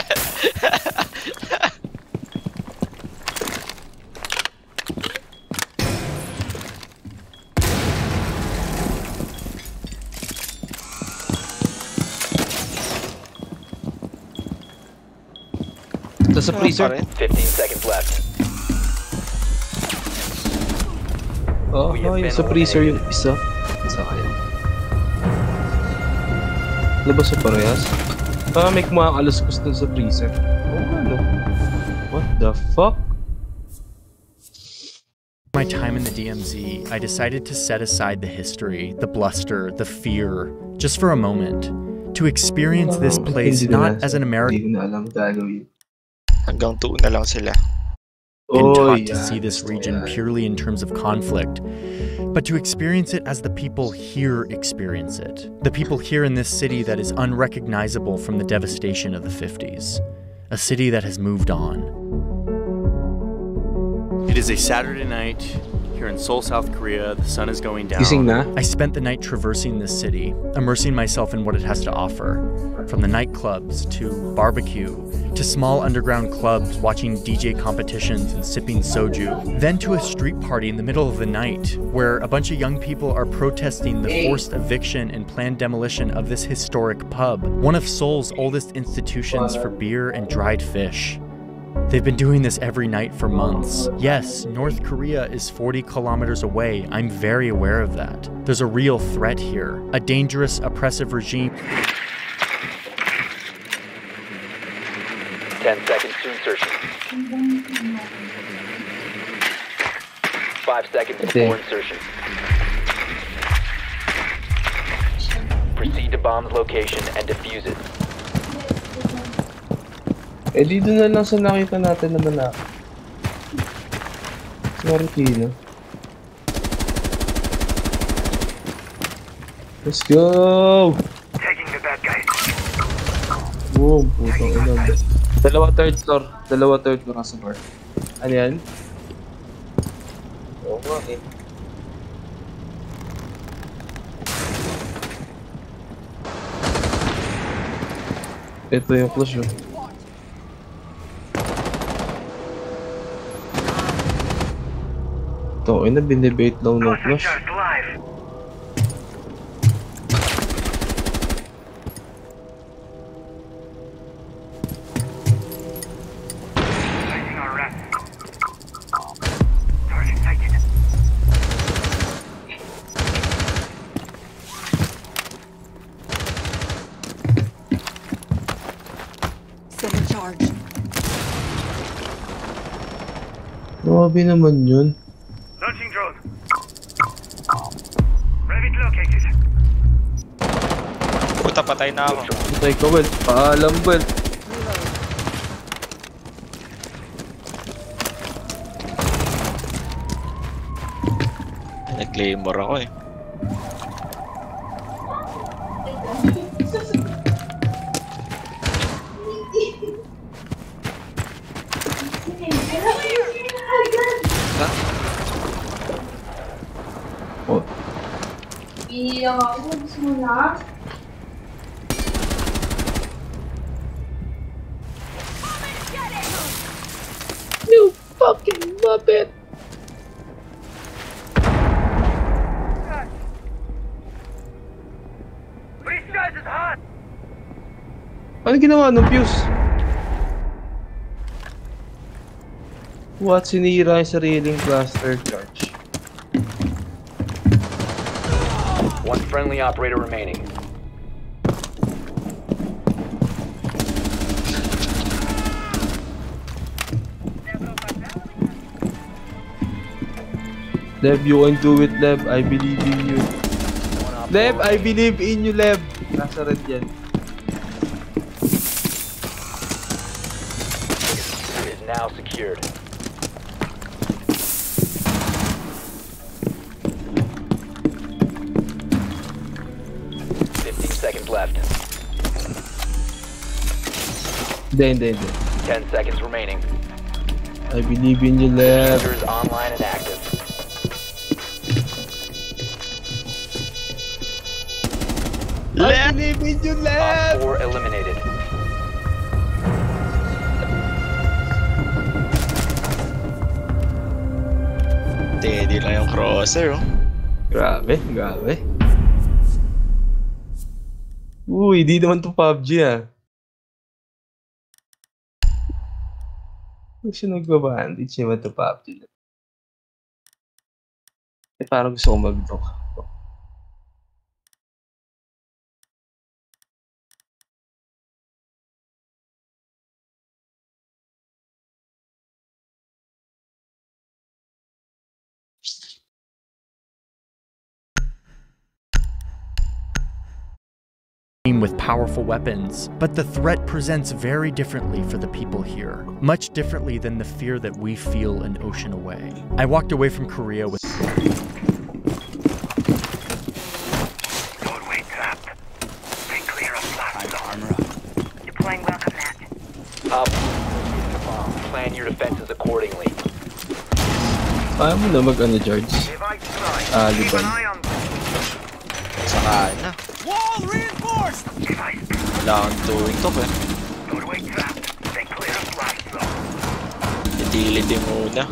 Ito sa freezer. 15 seconds left. Oh, oh yung sa freezer yung isa. Sa kaya. Labas sa parehas. Baka may kumakaluskus dun sa freezer. Oh, ano? What the fuck? My time in the DMZ, I decided to set aside the history, the bluster, the fear, just for a moment. To experience this ah, place not as an American Hindi ko na alam gagawin. Hanggang 2 na lang sila. been Oh, taught to see this region purely in terms of conflict, but to experience it as the people here experience it. The people here in this city that is unrecognizable from the devastation of the 50s. A city that has moved on. It is a Saturday night here in Seoul, South Korea. The sun is going down. Gising na? I spent the night traversing this city, immersing myself in what it has to offer. From the nightclubs to barbecue to small underground clubs watching DJ competitions and sipping soju. Then to a street party in the middle of the night where a bunch of young people are protesting the forced eviction and planned demolition of this historic pub, one of Seoul's oldest institutions for beer and dried fish. They've been doing this every night for months. Yes, North Korea is 40 kilometers away. I'm very aware of that. There's a real threat here, a dangerous, oppressive regime. 10 seconds to insertion. 5 seconds before insertion. Proceed to bomb's location and defuse it. Eh, dito na lang sa nakita natin naman na. Sa Marikina. Let's go! Taking the bad guys. Boom, ina. Dalawa third floor. Dalawa third floor nasa bar. Ano yan? Oo nga eh. Ito yung flash oh. Ito, ina binibait lang ng flash. Placing our rep. Target sighted. Set in charge. Grabe naman yun. Patay na ako. Patay ka, Wel. Paalam, Wel. Nag-claymore ako eh. Oh. Iiyak ako. Gusto ginawa ng fuse? What? Sinira yung sariling cluster charge. One friendly operator remaining. Lev, you can do it, Lev. I believe in you. Lev, I believe in you, Lev. Nasa red yan. Hindi, hindi, hindi. Ten seconds remaining. I believe in you, Lev. Diffuser is online and active. I believe in you, Lev! Op 4 eliminated. Teddy lang yung crosser, oh. Grabe, grabe. Uy, di naman to PUBG ah. Kung siya nagbabandage naman to PUBG. Eh, parang gusto ko mag-dock. With powerful weapons, but the threat presents very differently for the people here, much differently than the fear that we feel an ocean away. I walked away from Korea with Doorway trapped. Stay clear of blast armor Deploying welcome mat. Op 4 Plan your defenses accordingly. Kaya mo na mag-ano, George? Ah, Liban. Saka na. Wall reinforced! Wala akong tuwing to, eh. Doorway trapped. Stay clear of blast zone. Utility muna.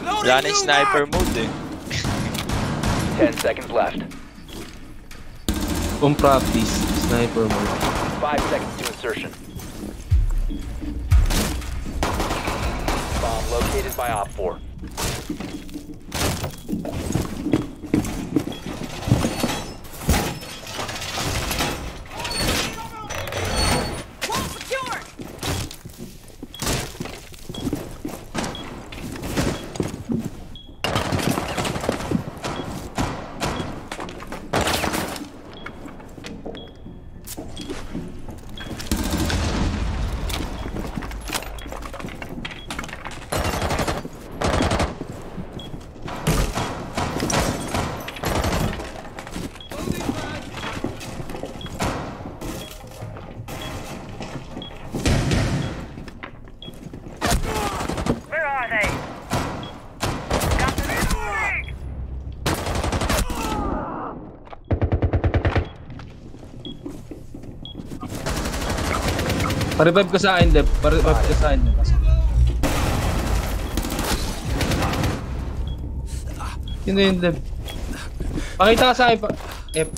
Wala na yung sniper mode, eh. [LAUGHS] Ten seconds left. Kung practice, sniper mo. Five seconds to insertion. Bomb located by Op 4. Pa-revive ka sa akin, Lev. Pa-revive ka sa akin. Lev. Sino yun, Lev? Pakita ka sa akin pa. F.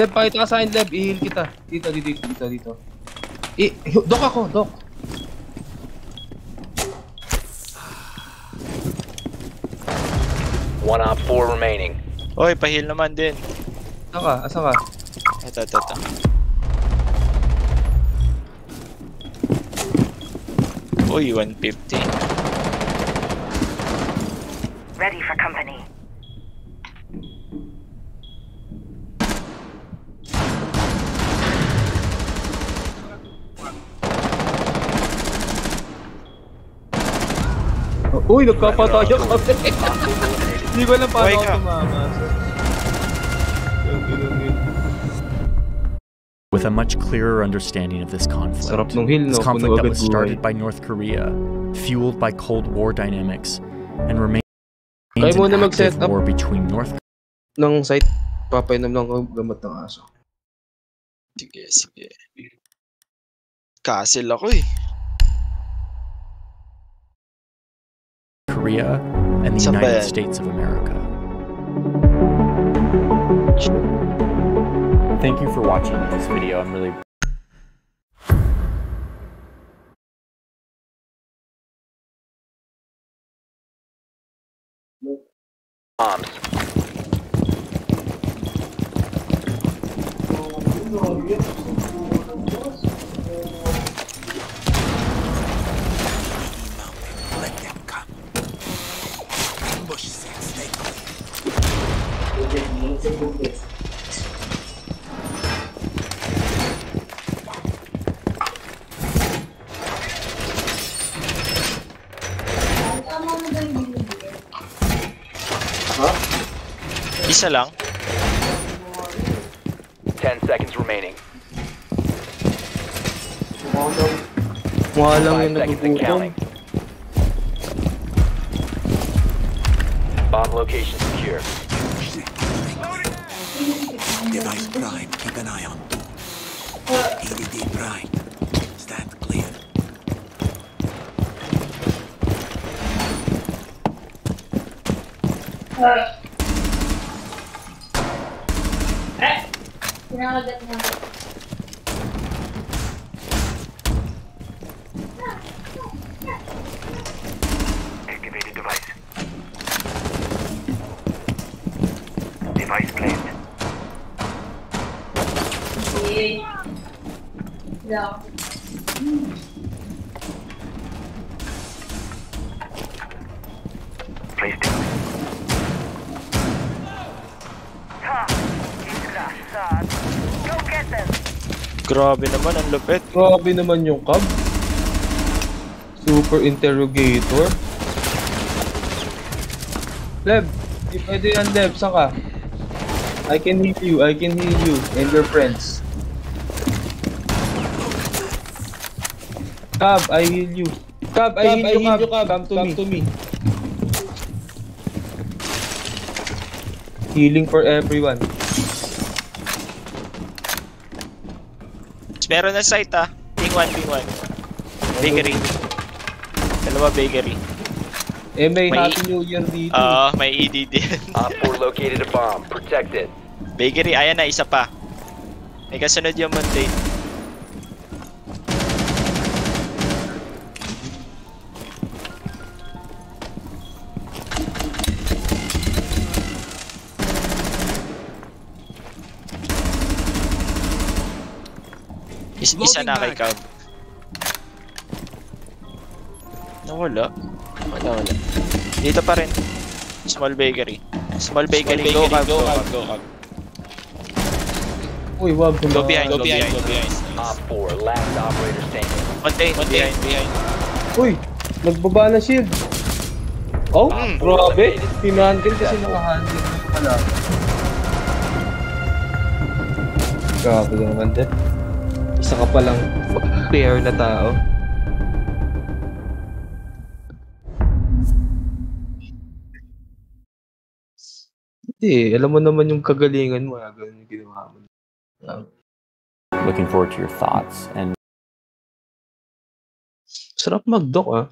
Lev, pakita ka sa akin, Lev. I-heal kita. Dito, dito, dito, dito, dito. I, dok ako, dok. One Op 4 remaining. Oy, pahil naman din. Asa ka? Asa ka? Ito, ito, ito. Uy, 150. Ready for company. Uy, nagkapatayo kami. Hindi ko alam paano ako tumama. With a much clearer understanding of this conflict. Sarap nung hill, This conflict that was started by North Korea, fueled by Cold War dynamics, and remains an active war between North Ng site, papainom lang ako gamot ng aso. Sige, sige. Castle ako eh. Korea and the Saan United? States of America. Thank you for watching this video. I'm really Bombs. Isa lang. 10 seconds remaining. Mukha lang Five yung seconds nagugutom. counting. Bomb location secure. Device prime. Keep an eye on door. ADD prime. Stand clear. Eh! Grabe naman, ang lupit. Grabe naman yung cub. Super interrogator. Leb, di pwede yan Leb, saan ka? I can heal you, I can heal you and your friends. Cab, I heal you. Cab, I Cab, heal I you, heal Cab. you, Cab. Come to Come me. to me. Healing for everyone. Meron na site ah. Ping 1, ping 1. Bakery. Dalawa bakery. Eh, may May- Happy New Year dito. Oo, may ED din. [LAUGHS] Op 4 located a bomb. Protect it. bakery, ayan na, isa pa. May kasunod yung mundane. Isa na kay Cab. Nawala. Wala, wala. Dito pa rin. Small bakery. Small bakery. Go, Cab. Go, Cab. Go, Cab. Uy, wag. Go behind, go behind, go behind. Op 4, last operator standing. Contain, behind, behind. Uy, nagbaba na shield. Oh, Hmm. grabe. Pinandil kasi nakahandle na pala. Grabe naman din. Isa ka palang player na tao. Hindi, alam mo naman yung kagalingan mo. ah, Ganun yung ginawa mo. Ah, Looking forward to your thoughts and Sarap mag-dock ah.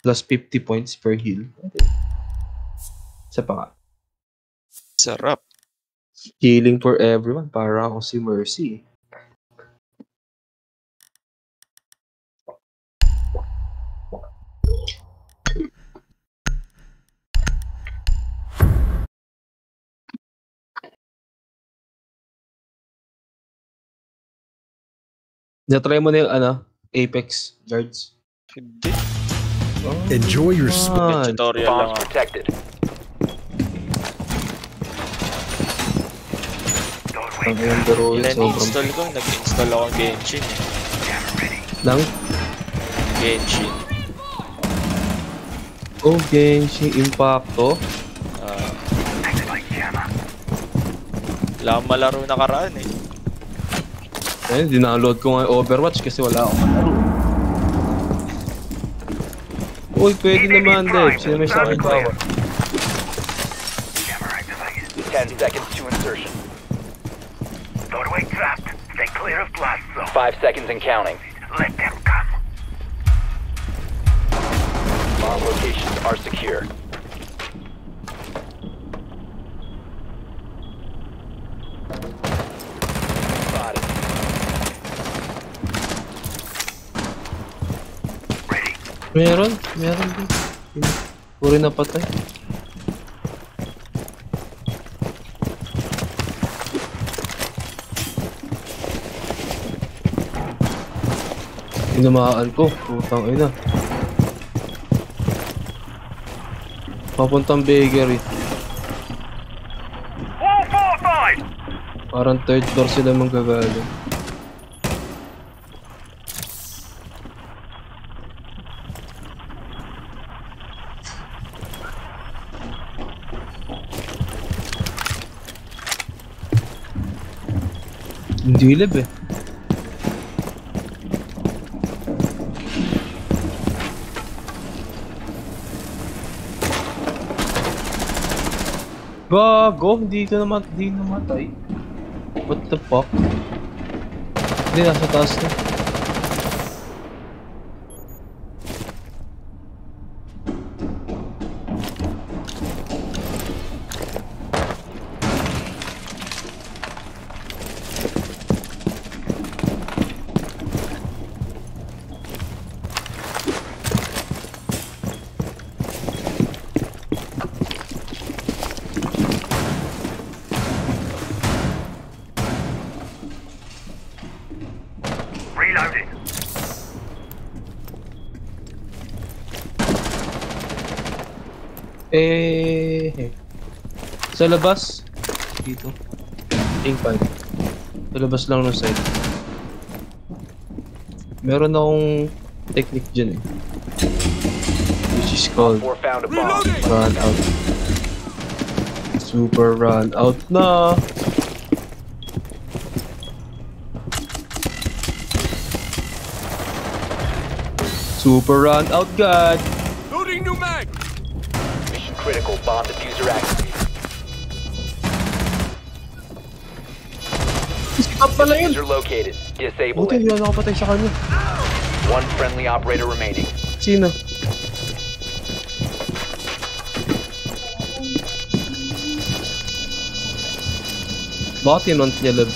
Plus 50 points per heal. Isa pa nga. Sarap. Healing for everyone. Para ako si Mercy. Na-try mo na yung ano, Apex guards. Hindi. Enjoy your May tutorial lang ako. protected. Ang yun, sobrang... Ilan-install ko, nag-install ako ng Genshin. eh. Lang? Genshin. Oh, Genshin Impacto. Ah. Wala akong malaro nakaraan eh. Ayun, dinaload ko nga yung Overwatch kasi wala akong malaro. Uy, pwede naman, Dev. Sino may sa akin bawa? 10 seconds to insertion. Doorway trapped. Stay clear of blast zone. 5 seconds and counting. Let them come. Bomb locations are secure. Meron, meron din. Puri na patay. Tinamaan ko, putang ina. Papuntang bakery. Parang third floor sila manggagaling. Lib eh. Bago, hindi ka naman, hindi namatay. What the fuck? Hindi, nasa taas na. Sa labas. Dito. Ink 5. Sa labas lang ng side. Meron akong technique dyan eh. Which is called run out. Super run out na. Super run out god. Stop pala yun. Located. Disable Buti it. hindi na nakapatay sa kanya. One friendly operator remaining. Sino? Bakit tinont niya lab?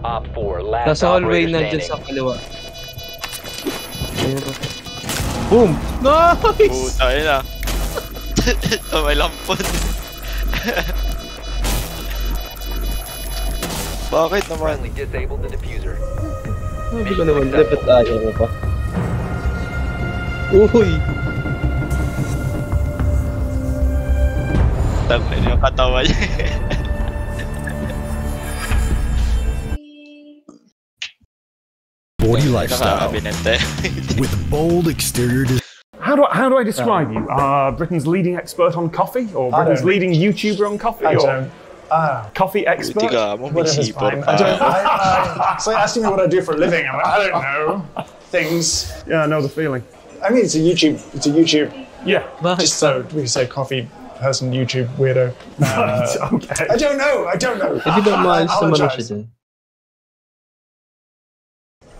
Op 4. Last Nasa hallway operator nandyan standing. sa kaliwa. Ayun ba? Boom! Nice! Puta, yun ah. [LAUGHS] oh, may lampon. [LAUGHS] Bakit naman? Friendly disabled the diffuser. Sabi ko naman, dapat ayaw mo pa. Uy! Tangin yung katawa niya. Sporty lifestyle with bold exterior design. How do, I, how do I describe you? Uh, Britain's leading expert on coffee? Or Britain's leading YouTuber on coffee? I or don't. Ah, coffee expert? whatever's fine. I don't. I, I, so asking me what I do for a living, I'm like, I don't know things. Yeah, I know the feeling. I mean, it's a YouTube. It's a YouTube. Yeah. Just so we say coffee person, YouTube weirdo. [LAUGHS] Uh, okay. I don't know. I don't know. Eh di ba I maalis naman na siya apologize.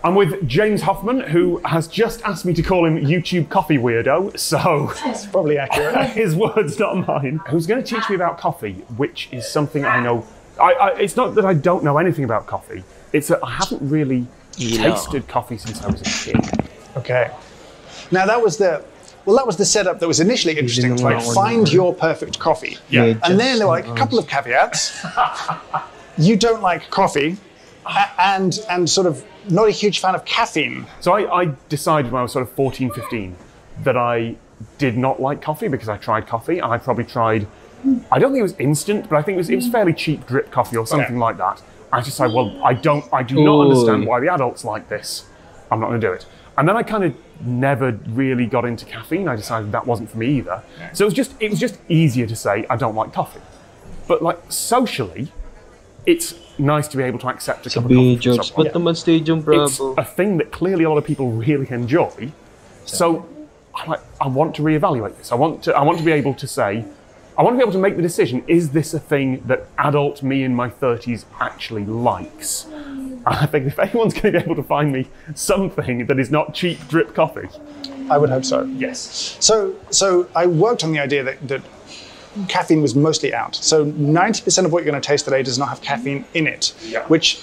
Dyan? I'm with James Hoffmann, who has just asked me to call him YouTube coffee weirdo, so. It's probably accurate. [LAUGHS] His words, not mine. Who's going to teach me about coffee, which is something I know. I, I, it's not that I don't know anything about coffee, it's that I haven't really Yeah. tasted coffee since I was a kid. Okay. Now that was the. Well, that was the setup that was initially interesting. To like find your perfect coffee. Yeah. And then there were like a couple of caveats. you don't like coffee, and and sort of not a huge fan of caffeine. So I, I decided when I was sort of 14, 15 that I did not like coffee because I tried coffee and I probably tried, I don't think it was instant, but I think it was, it was fairly cheap drip coffee or something like that. I just decided, well, I don't, I do not Oy. understand why the adults like this. I'm not going to do it. And then I kind of never really got into caffeine. I decided that wasn't for me either. So it was just, it was just easier to say I don't like coffee. But like socially, it's nice to be able to accept a cup of Sabihin coffee ni from George, someone. ba't naman Stadium It's a thing that clearly a lot of people really enjoy. So I, like, I want to reevaluate this. I want to, I want to be able to say, I want to be able to make the decision: is this a thing that adult me in my thirties actually likes? And I think if anyone's going to be able to find me something that is not cheap drip coffee, I would hope so. Yes. So so I worked on the idea that, that caffeine was mostly out. So 90% of what you're going to taste today does not have caffeine in it, Yeah. which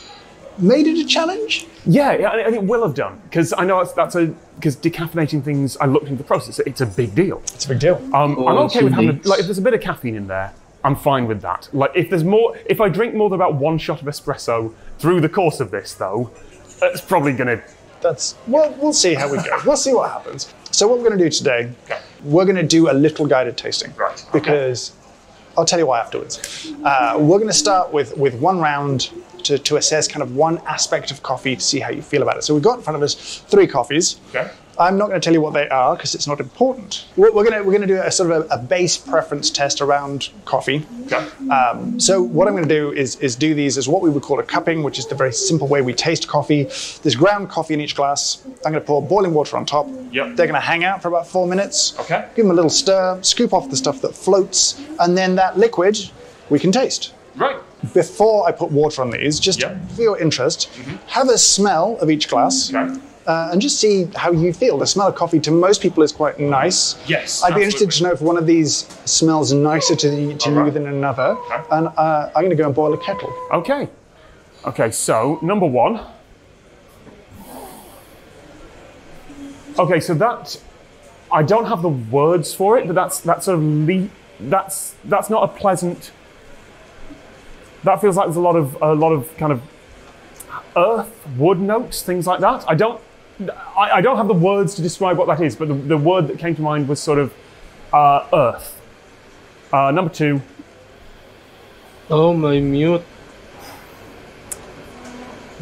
made it a challenge. Yeah, yeah, and it will have done because I know that's, that's a because decaffeinating things. I looked into the process; it's a big deal. It's a big deal. Um, I'm okay with having a, like if there's a bit of caffeine in there, I'm fine with that. Like if there's more, if I drink more than about one shot of espresso through the course of this, though, it's probably gonna. That's well, we'll see how we go. we'll see what happens. So what we're going to do today, we're going to do a little guided tasting, right? Because I'll tell you why afterwards. Uh, we're going to start with with one round to, to assess kind of one aspect of coffee to see how you feel about it. So we've got in front of us three coffees. Okay. I'm not going to tell you what they are because it's not important. We're, we're going to we're going to do a sort of a, a base preference test around coffee. Um, so what I'm going to do is is do these as what we would call a cupping, which is the very simple way we taste coffee. There's ground coffee in each glass. I'm going to pour boiling water on top. Yep. They're going to hang out for about four minutes. Okay. Give them a little stir, scoop off the stuff that floats, and then that liquid we can taste. Right. Before I put water on these, just for your interest, have a smell of each glass. Uh, and just see how you feel. The smell of coffee to most people is quite nice. Yes, I'd be interested to know if one of these smells nicer to, the, to you than another. And uh, I'm going to go and boil a kettle. Okay. Okay, so number one. Okay, so that I don't have the words for it, but that's that's sort of le- that's that's not a pleasant. That feels like there's a lot of a lot of kind of earth, wood notes, things like that. I don't I, I don't have the words to describe what that is, but the, the word that came to mind was sort of uh, earth. Uh, number two. Oh my mute.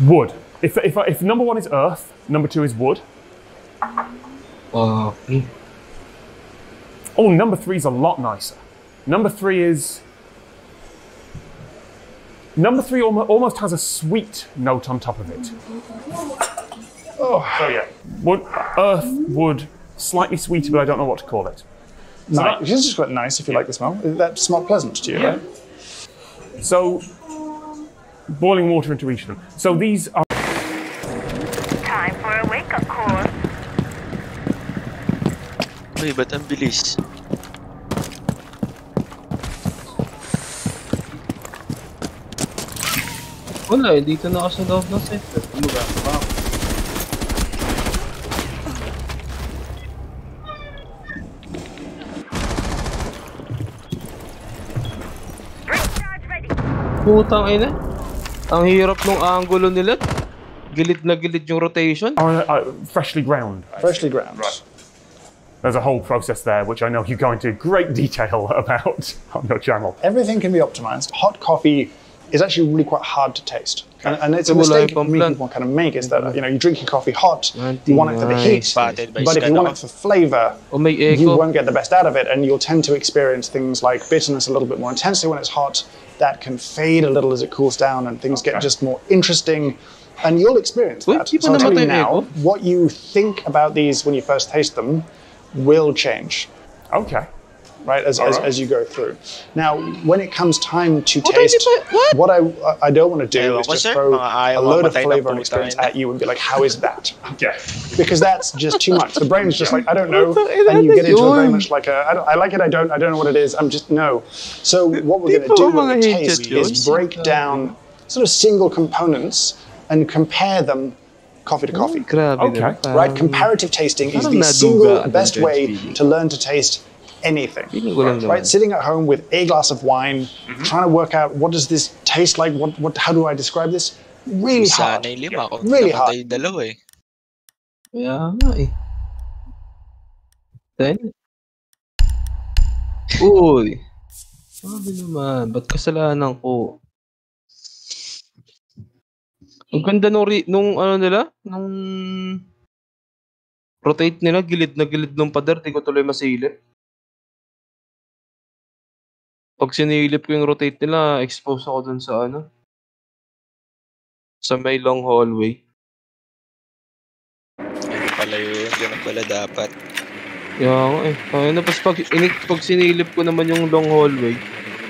Wood. If, if, if number one is earth, number two is wood. Wow. Oh, number three is a lot nicer. Number three is. Number three almost has a sweet note on top of it. Oh, so yeah. Wood, earth, wood, slightly sweeter, but I don't know what to call it. So Nice. that- It's just quite nice if you like the smell. That smell pleasant to you, Yeah. right? So, boiling water into each of them. So these are. Time for a wake-up call. Uy, ba't ang bilis? Wala eh, dito na ako sa loob ng sector. Kumbaga, wow. Putang ina. Ang hirap nung angulo nila. Gilid na gilid yung rotation. are, uh, freshly ground. Freshly ground. There's a whole process there, which I know you go into great detail [LAUGHS] about on your channel. Everything can be optimized. Hot coffee is actually really quite hard to taste. And, and it's a mistake many people kind of make is that you know you drink your coffee hot, you want it for the heat, but if you want it for flavor, you won't get the best out of it, and you'll tend to experience things like bitterness a little bit more intensely when it's hot. That can fade a little as it cools down, and things get just more interesting. And you'll experience that. So I'll tell you now, what you think about these when you first taste them will change. Okay. Right, as, as, Alright. as you go through. Now, when it comes time to Oh, taste, what I I don't want to do is just throw Mga a load of flavor and experience at you and be like, how is that? [LAUGHS] Yeah. Because that's just too much. The brain's just like, I don't know, [LAUGHS] and you get into a very much like a, I, don't, I like it, I don't, I don't know what it is. I'm just no. So what we're going to do with the taste is break down sort of single components and compare them coffee to coffee. Okay. Right, comparative tasting is the single best way to learn to taste anything. Right, naman. sitting at home with a glass of wine, trying to work out what does this taste like, what, what, how do I describe this? Really hard. Lima. Kung Really hard. yung dalawa eh. Kaya nga eh. Then? Uy! Sabi naman, ba't kasalanan ko? Ang ganda nung, re- nung ano nila, nung rotate nila, gilid na gilid nung pader, di ko tuloy masilip. Pag sinilip ko yung rotate nila, expose ako dun sa ano, sa may long hallway. Ganun pala yun. Ganun pala dapat. Kaya nga eh. Kaya na, pas pag, ini, pag sinilip ko naman yung long hallway,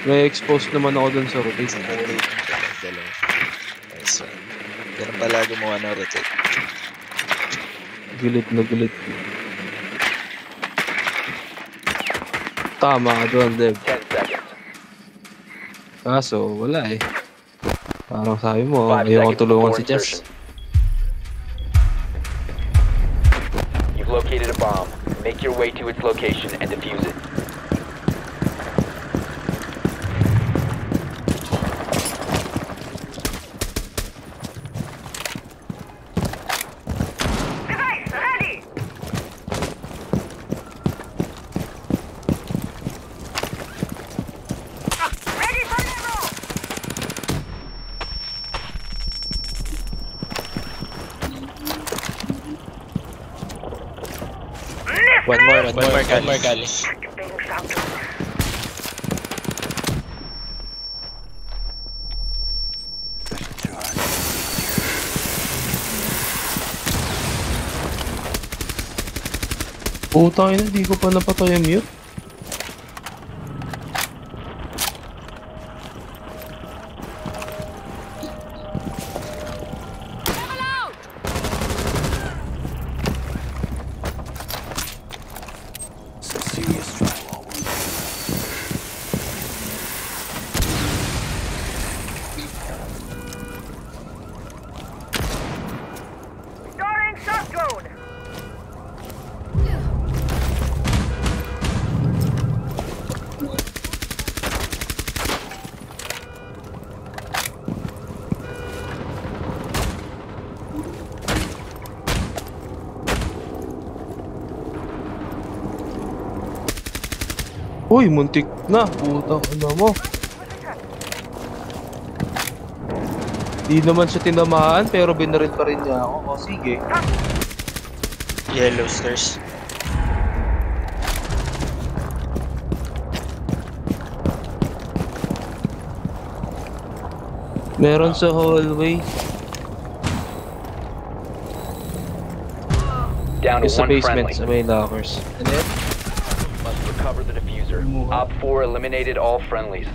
na-expose naman ako dun sa rotate. Dalawa. Nice one. Ganun pala gumawa ng rotate. Gilid na gilid. Tama ka doon, Dev. 10 seconds. Kaso, wala eh. Parang sabi mo, Five ayaw tulungan si Chess. You've located a bomb. Make your way to its location and defuse it. Device ready. Ready for demo. One more, one more gali. Puta ina, hindi ko pa napatay yung mute. Uy, muntik na. Puta, ano mo. Di naman siya tinamaan pero binaril pa rin niya ako. O sige. Yellow stairs. Meron sa hallway. Down to Yung sa one basement, friendly. sa may lockers. Must recover the diffuser. Op 4 eliminated all friendlies.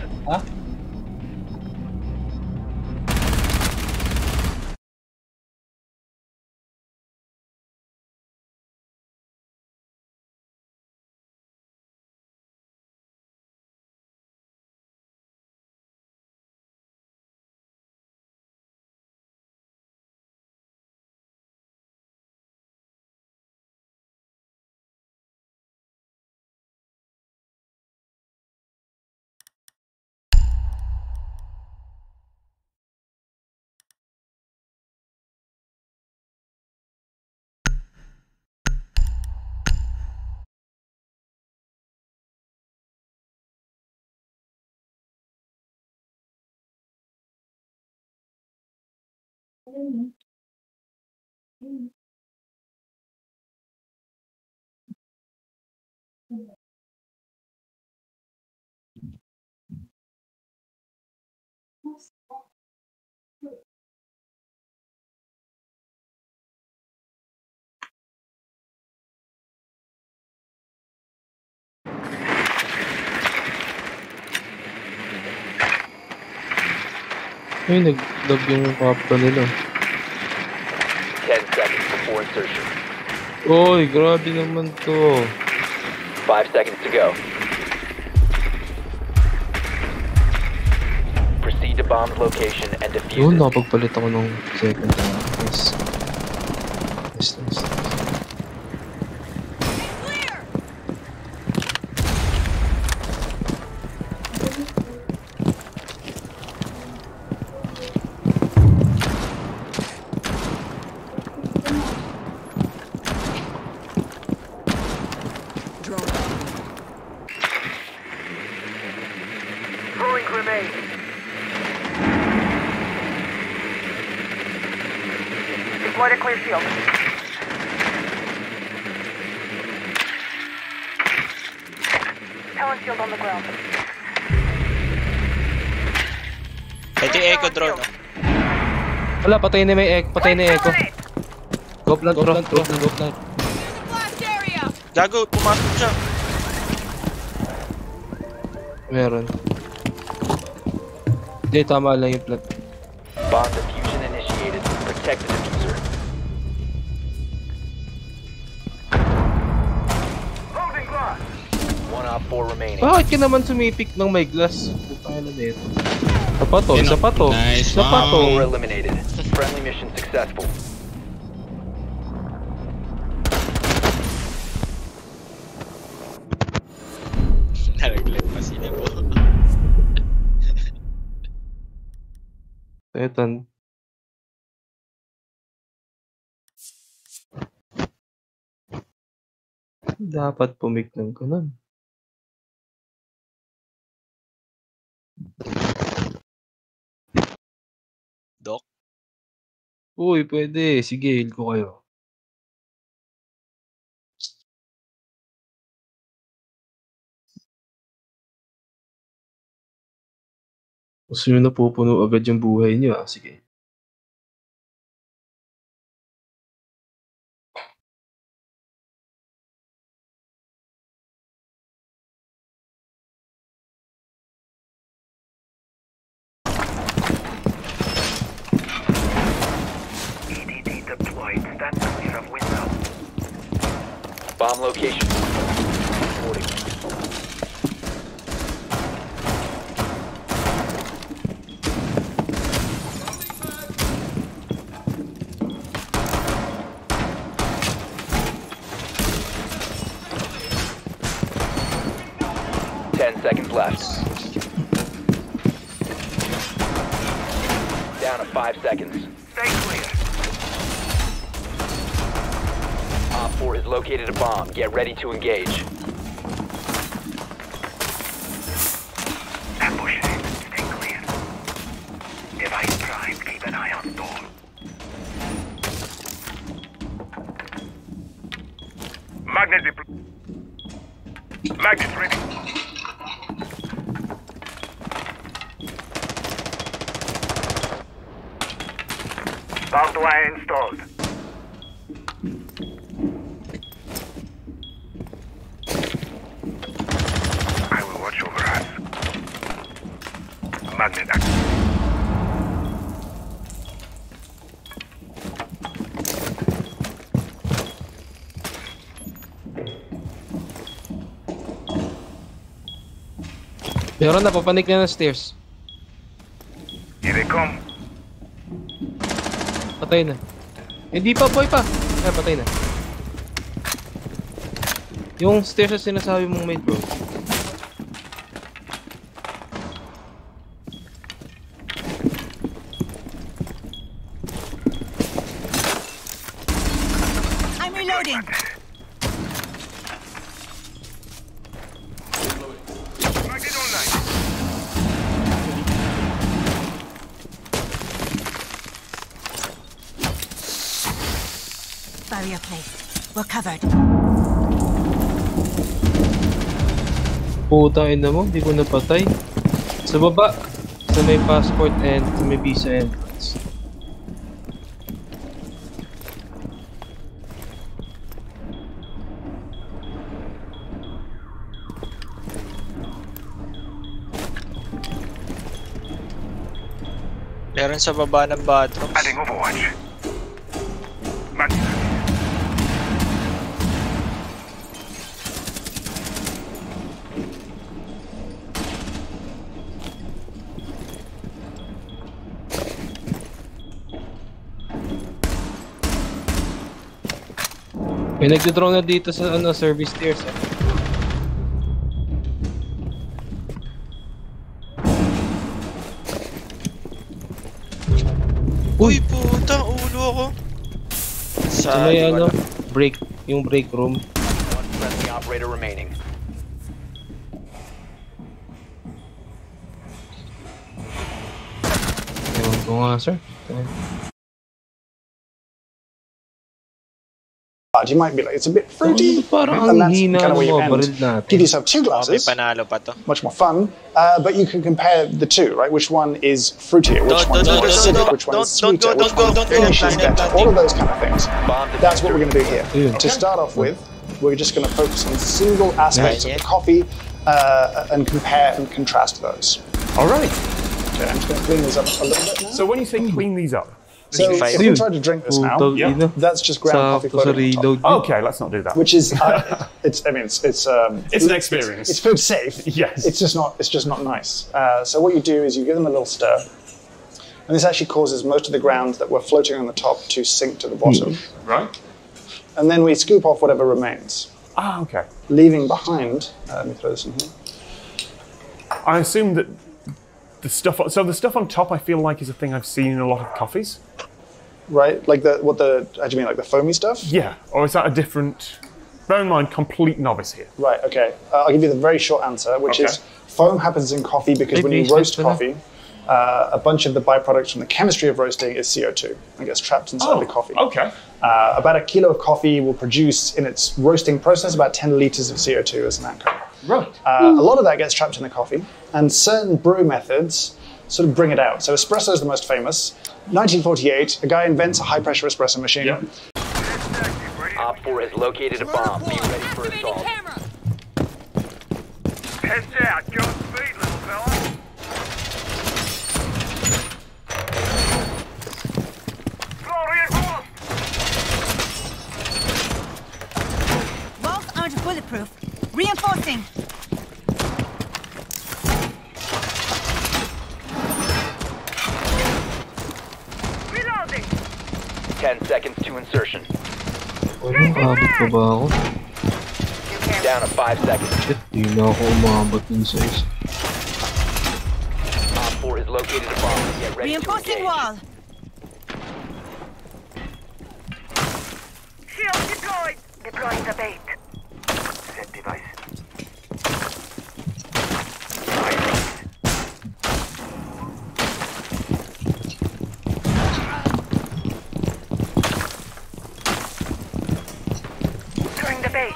Huh? Ay, nag-log yung kapta nila. 10 seconds before insertion. Oy, grabe naman to. 5 seconds to go. Proceed to bomb's location and defuse Yun, it. nakapagpalit ako ng second time. Yes. Yes, patay na may egg, patay na echo. Go plant, bro. Go plant, go plant. Gago, pumasok siya. Meron. Hindi, tama lang yung plant. Bomb diffusion initiated. Protect the diffuser. One op 4 remaining. Bakit ka naman sumipik ng may glass? Putang ina nito. Isa pa to, isa pa to. Isa pa to. Successful. Nalaglag pa sila po. Etan. Dapat pumik ng ganun. Uy, puwede. Sige, heal ko kayo. Gusto niyo napupuno agad yung buhay niyo, ah, sige. Bomb location. To engage. Meron na, papanik na ng stairs. Here they come. Patay na. Hindi pa, boy pa. Ay, patay na. Yung stairs na sinasabi mong mate bro. I'm reloading. We're covered. Putang ina mo, hindi ko napatay. Sa baba, sa may passport and sa may visa entrance. Meron sa baba ng bathroom. Adding overwatch. May nagdo-drone na dito sa ano, service stairs eh. Uy, puta, ulo ako. Sa may ano, break, yung break room. One friendly operator remaining. Ewan ko nga sir. You might be like, it's a bit fruity. Parang and that's kind of ng where you mga end. baril. Give yourself two glasses, panalo pa to. much more fun. Uh, but you can compare the two, right? Which one is fruitier? Which Don't- more acidic? Which one is don't- sweeter? Which one go- don't go finishes better? All of those kind of things. That's what we're going to do here. Yeah. To start off with, we're just going to focus on single aspects of the coffee uh, and compare and contrast those. All right. Okay, I'm just going to clean these up a little bit now. So when you say clean these up, So Fine. if we try to drink this now, Putang ina. that's just ground coffee floating on top. okay, let's not do that. which is uh, [LAUGHS] it's I mean it's it's um, It's an experience. It's, food safe. [LAUGHS] Yes. It's just not it's just not nice. Uh, so what you do is you give them a little stir, and this actually causes most of the grounds that were floating on the top to sink to the bottom, right? and then we scoop off whatever remains, Ah, okay. leaving behind. Uh, let me throw this in here. I assume that the stuff. So the stuff on top, I feel like, is a thing I've seen in a lot of coffees. Right, like the what the how do you mean like the foamy stuff? Yeah. Or is that a different? Bear in mind, complete novice here. Right. Okay. Uh, I'll give you the very short answer, which Okay. is foam happens in coffee because when you roast coffee. better. Coffee, uh, a bunch of the byproducts from the chemistry of roasting is CO2 and gets trapped inside the coffee. Okay. Uh, about a kilo of coffee will produce in its roasting process about 10 liters of CO2 as an outcome. Right. Uh, a lot of that gets trapped in the coffee, and certain brew methods sort of bring it out. So espresso is the most famous. 1948, a guy invents a high pressure espresso machine. Op 4 has located a bomb. Be ready for assault. Heads out. Godspeed, bulletproof. Reinforcing. Reloading. 10 seconds to insertion. Ano, abot pa ba ako? Down to 5 seconds. Shit, di na ako umabot dun sa isa. Op 4 has located a bomb. Get ready to Reinforcing engage. wall. Shield deployed. Deploying the bait. Set device. Throwing the bait.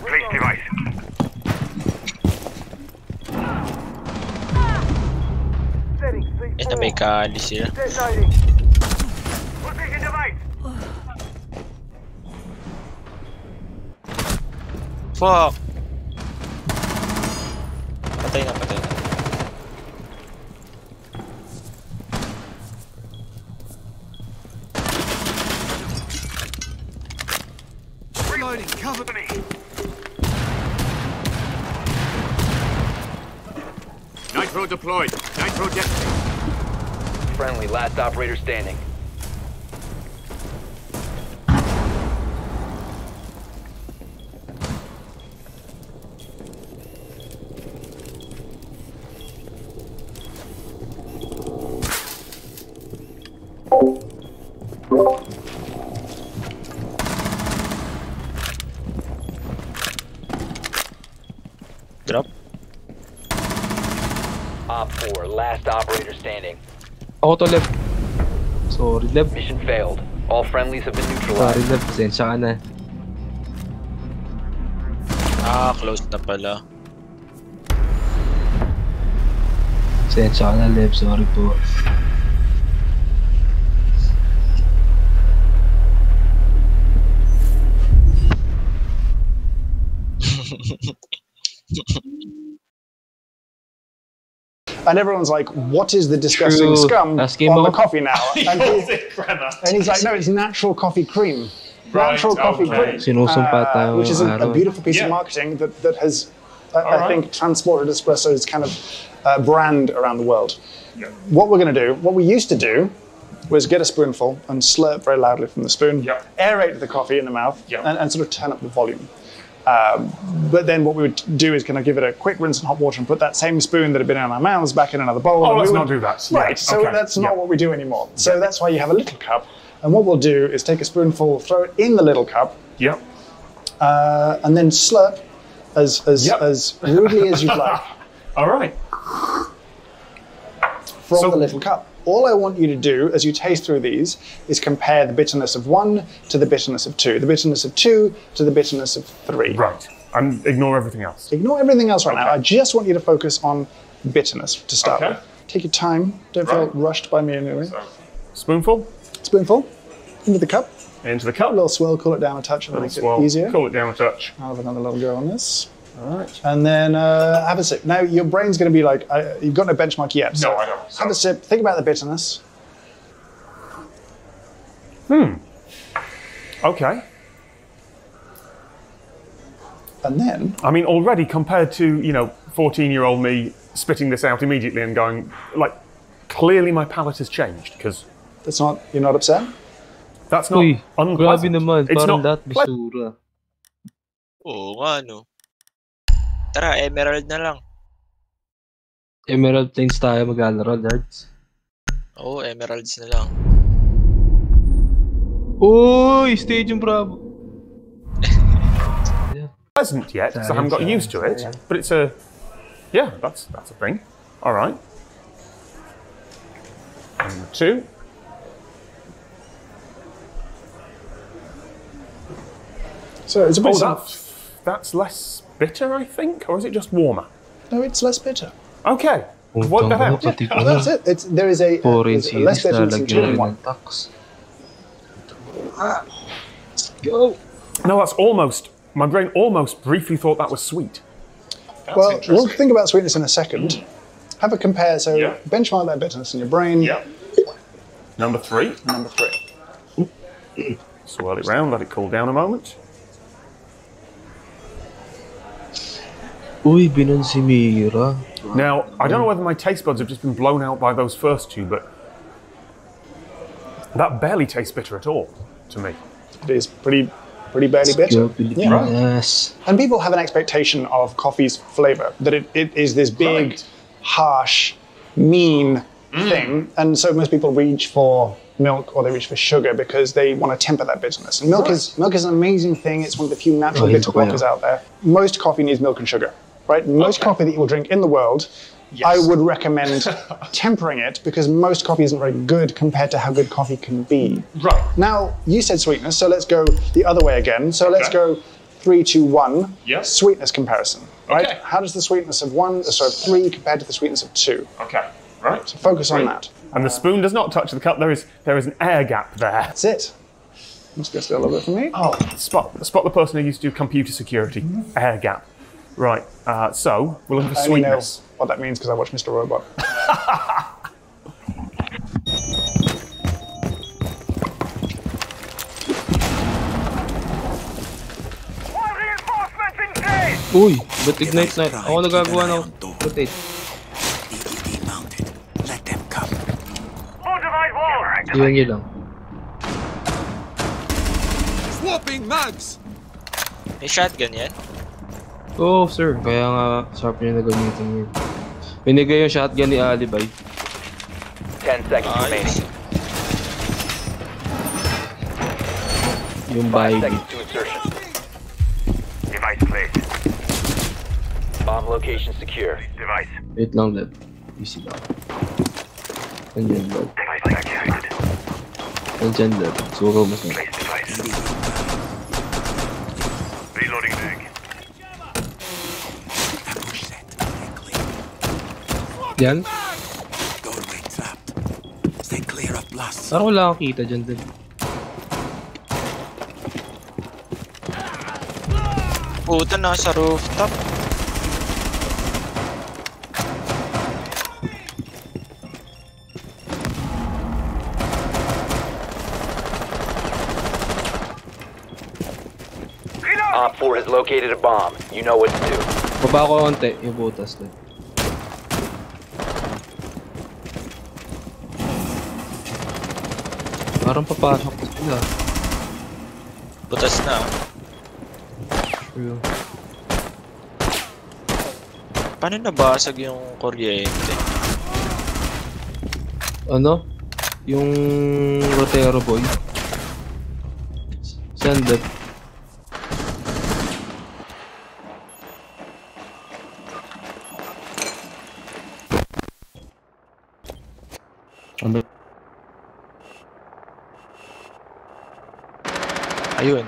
Place device. Eh, na may kali sila. Deciding. Position device. Fuck! Patay na, patay na. Reloading. Cover me. Nitro deployed. Nitro detonated. Friendly, last operator standing. Ako to, Lev. Sorry, Lev. Mission failed. All friendlies have been Sorry, neutralized. Lev. Pasensya ka na. Ah, close na pala. Pasensya ka na, Lev. Sorry po. And everyone's like, what is the disgusting True. scum Ask him on the coffee now? [LAUGHS] And, he- and he's like, no, it's natural coffee cream. Right, Natural coffee okay. cream. Sinusumpa tayo which is a, a beautiful piece Yeah. of marketing that, that has, I, I Alright. think, transported espresso's kind of uh, brand around the world. Yeah. What we're going to do, what we used to do, was get a spoonful and slurp very loudly from the spoon, Yeah. aerate the coffee in the mouth, Yeah. and, and sort of turn up the volume. Um, but then what we would do is kind of give it a quick rinse in hot water and put that same spoon that had been in our mouths back in another bowl. Oh, let's would- not do that. Right, Yeah, so okay, that's yeah. not what we do anymore. So that's why you have a little cup. And what we'll do is take a spoonful, throw it in the little cup, Yep. uh, and then slurp as as, Yep. as rudely as you'd like [LAUGHS] All right. from So- the little cup. All I want you to do as you taste through these is compare the bitterness of one to the bitterness of two, the bitterness of two to the bitterness of three. Right. And ignore everything else. Ignore everything else right now. I just want you to focus on bitterness to start Okay. with. Take your time. Don't Right. feel rushed by me anyway. So, spoonful Spoonful into the cup. into the A cup. little swirl, cool it down a touch, and make it easier. Cool it down a touch. I'll have another little go on this. All right. And then uh, have a sip. Now, your brain's going to be like, uh, you've got no benchmark yet. So No, I don't. Have a sip. Think about the bitterness. Hmm. Okay. And then, I mean, already compared to, you know, 14 year old me spitting this out immediately and going, like, clearly my palate has changed because that's not, you're not upset? that's not Uy, grabe unpleasant. naman. It's Parang not lahat ple- bisura. Oo nga, no. Tara, emerald na lang. Emerald Plains tayo maglalaro, nerds. Oo, emeralds na lang. Uy! Stadium Bravo! [LAUGHS] pleasant yet because I haven't got Sorry, used to it, sorry. but it's a, yeah, that's that's a thing. All right. Number two. So it's a bit Oh, that's, that's less bitter, I think, or is it just warmer? No, it's less bitter. Okay. What the hell? Oh, that's it. It's, there is a, uh, Foreign there's a less series bitterness in two lalagyan one. tax. Go. No, that's almost. My brain almost briefly thought that was sweet. well, we'll think about sweetness in a second. Have a compare. So Yeah. benchmark that bitterness in your brain. Yeah. Number three. Number three. Swirl it round, let it cool down a moment. Uy, binan si Mira. Now, I don't know whether my taste buds have just been blown out by those first two, but that barely tastes bitter at all to me. It is pretty, pretty barely bitter. Yeah. Yes. And people have an expectation of coffee's flavor that it, it is this big, harsh, mean mm. thing, and so most people reach for milk or they reach for sugar because they want to temper that bitterness. And milk is milk is an amazing thing. It's one of the few natural Oh, bitter yeah. blockers out there. Most coffee needs milk and sugar, right? Most coffee that you will drink in the world. I would recommend [LAUGHS] tempering it because most coffee isn't very good compared to how good coffee can be. Right. Now, you said sweetness, so let's go the other way again. So let's Okay. go three, two, one. Yeah. Sweetness comparison. Right? Okay. How does the sweetness of one, uh, sorry, three compared to the sweetness of two? Okay. Right. So focus on that. And the spoon does not touch the cup. There is there is an air gap there. That's it. Let's go still a little bit for me. Oh, spot spot the person who used to do computer security. Air gap. Right. Uh, so we're looking for I only know sweetness. what that means because I watch Mr. Robot. Uy, ba't ignite na? Ako nagagawa ng rotate. Iwan niyo lang. Swapping mags! May shotgun yan? Oo, oh, sir. Kaya nga, sharp niya na gamitin niyo. Binigay yung shotgun ni Alibay. 10 seconds remaining. Yung 5 seconds to insertion. Device placed. Bomb location secure. Device. Wait lang, Leb. Easy lang. Nandiyan, Leb. Device activated. Nandiyan, Leb. Sugaw mo sa Device. Reloading mag. Yan? Doorway trapped. Stay clear of blasts. Parang wala akong kita dyan, Leb. Puta, nasa rooftop. Op 4 has located a bomb. You know what to do. Baba ko konti, yung butas, Leb. Parang papasok ko sila. Butas na. True. Paano nabasag yung kuryente? Ano? Yung Rotero boy. Send it. Ano? Ayun.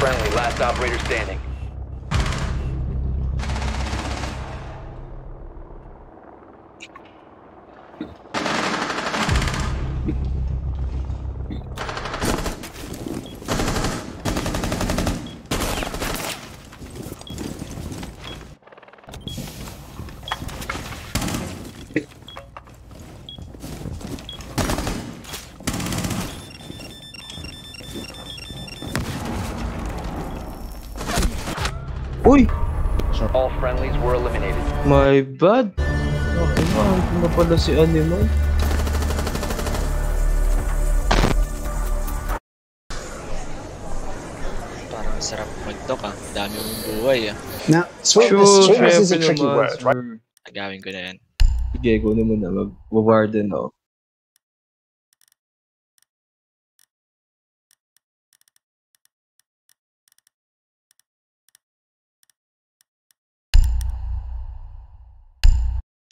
Friendly, last operator standing. Bad. Okay ba? Ito na pala si Animal. Parang sarap mag-talk ah. Dami mong buhay ah. Now, sweetness, Sure, sweetness is a tricky word, right? Agawin ko na yan. Sige, kunin mo na. Mag-warden ako.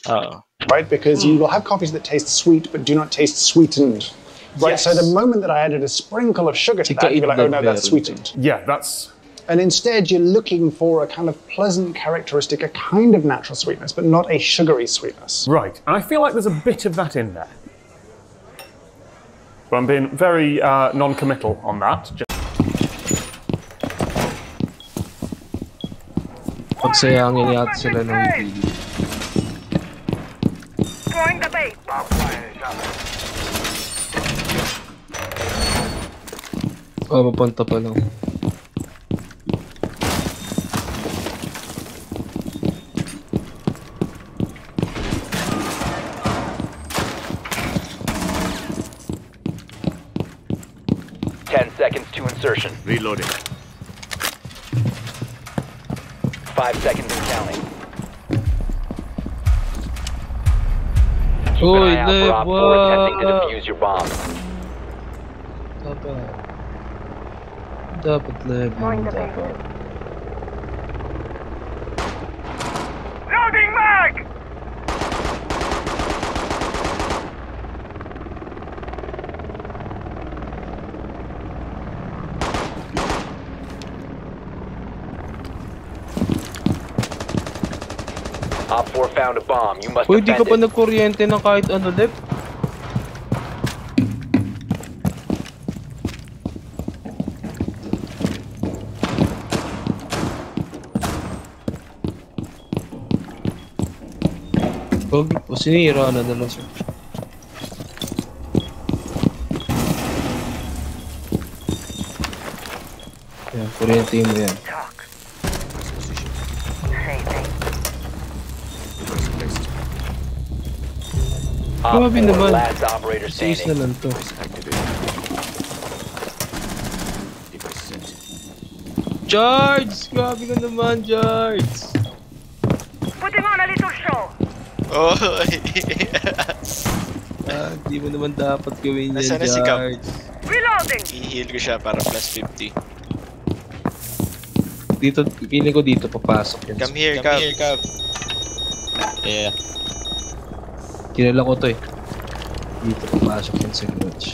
Oo. Right? Because you will have coffees that taste sweet but do not taste sweetened. Right, so the moment that I added a sprinkle of sugar to that, you'd be like, oh no, that's sweetened. Yeah, that's. And instead, you're looking for a kind of pleasant characteristic, a kind of natural sweetness, but not a sugary sweetness. Right, and I feel like there's a bit of that in there. But I'm being very uh, non committal on that. Just Pagsayangin yata sila ng video. Throwing the bait. Oh, papunta pa lang. Ten seconds to insertion. Reloading. Five seconds and counting. Keep an Uy, eye out for Op 4 attempting to Lewa! defuse your bomb. Dapat. Dapat level. Dapat. Found a bomb. You must Uy, di ka pa nagkuryente ng kahit ano, Lep. Huwag po, sinira na nila siya. Yan, kuryente mo yan. Op Grabe 4, naman. last operator Sis standing. na lang to. Charge! Grabe ka naman, Charge! Putting on a little show. Oh, [LAUGHS] Ah, di mo naman dapat gawin yan, Nasaan na si Cap? Reloading. i-heal ko siya para plus 50. Dito, feeling ko dito papasok yun. Come here, Come here, Cab. Yeah. Kilala ko to eh. Dito papasok yun sa garage.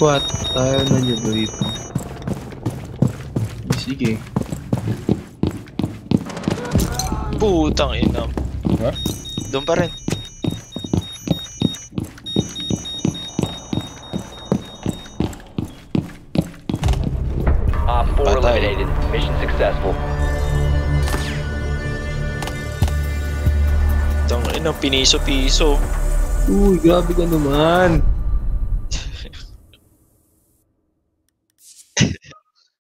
What? Tayo na niyo ba dito? Sige. Putang ina. Ha? Doon pa rin. Tang ina, piniso-piso. Uy, grabe ka naman. [LAUGHS]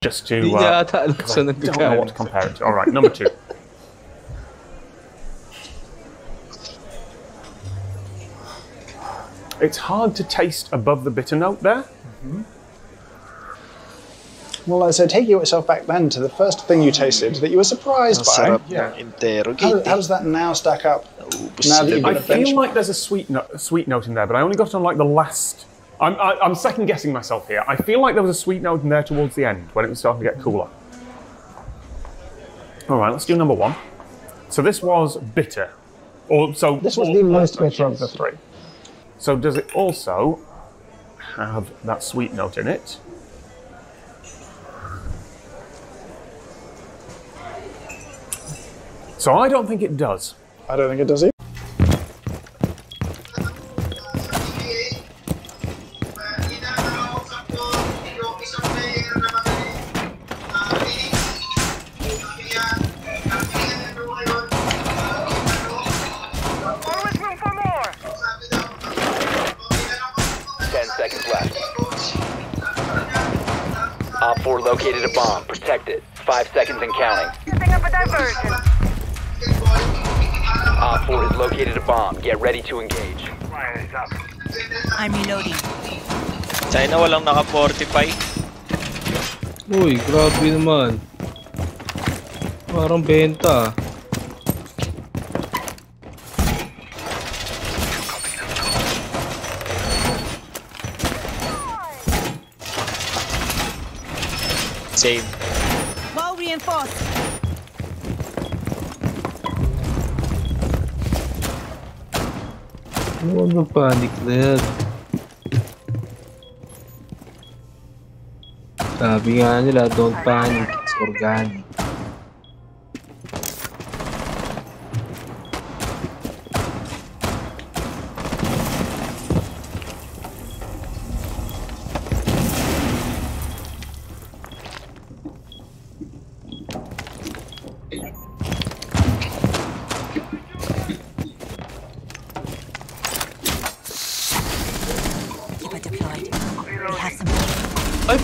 just to. Uh, niya ata alam 'cause saan I don't know what to compare it to. All right, number two. It's hard to taste above the bitter note there. Well, uh, so take yourself back then to the first thing you tasted that you were surprised by. Sarap ng interrogate. How, how does that now stack up? Now that you've I got a feel benchmark? like there's a sweet note, sweet note in there, but I only got it on like the last. I'm, I, I'm second guessing myself here. I feel like there was a sweet note in there towards the end when it was starting to get cooler. All right, let's do number one. So this was bitter, or so This was the most bitter of the three. So does it also have that sweet note in it? So I don't think it does. I don't think it does either. Always room for more. Ten seconds left. Op 4 located a bomb. Protect it. Five seconds and counting. Setting up a diversion. Op 4 has located a bomb. Get ready to engage. Fire is up. I'm reloading. Sana walang naka-fortify. Uy, grabe naman. Parang benta. Same. Huwag mo panic Led. Sabi nga nila, don't panic, it's organic.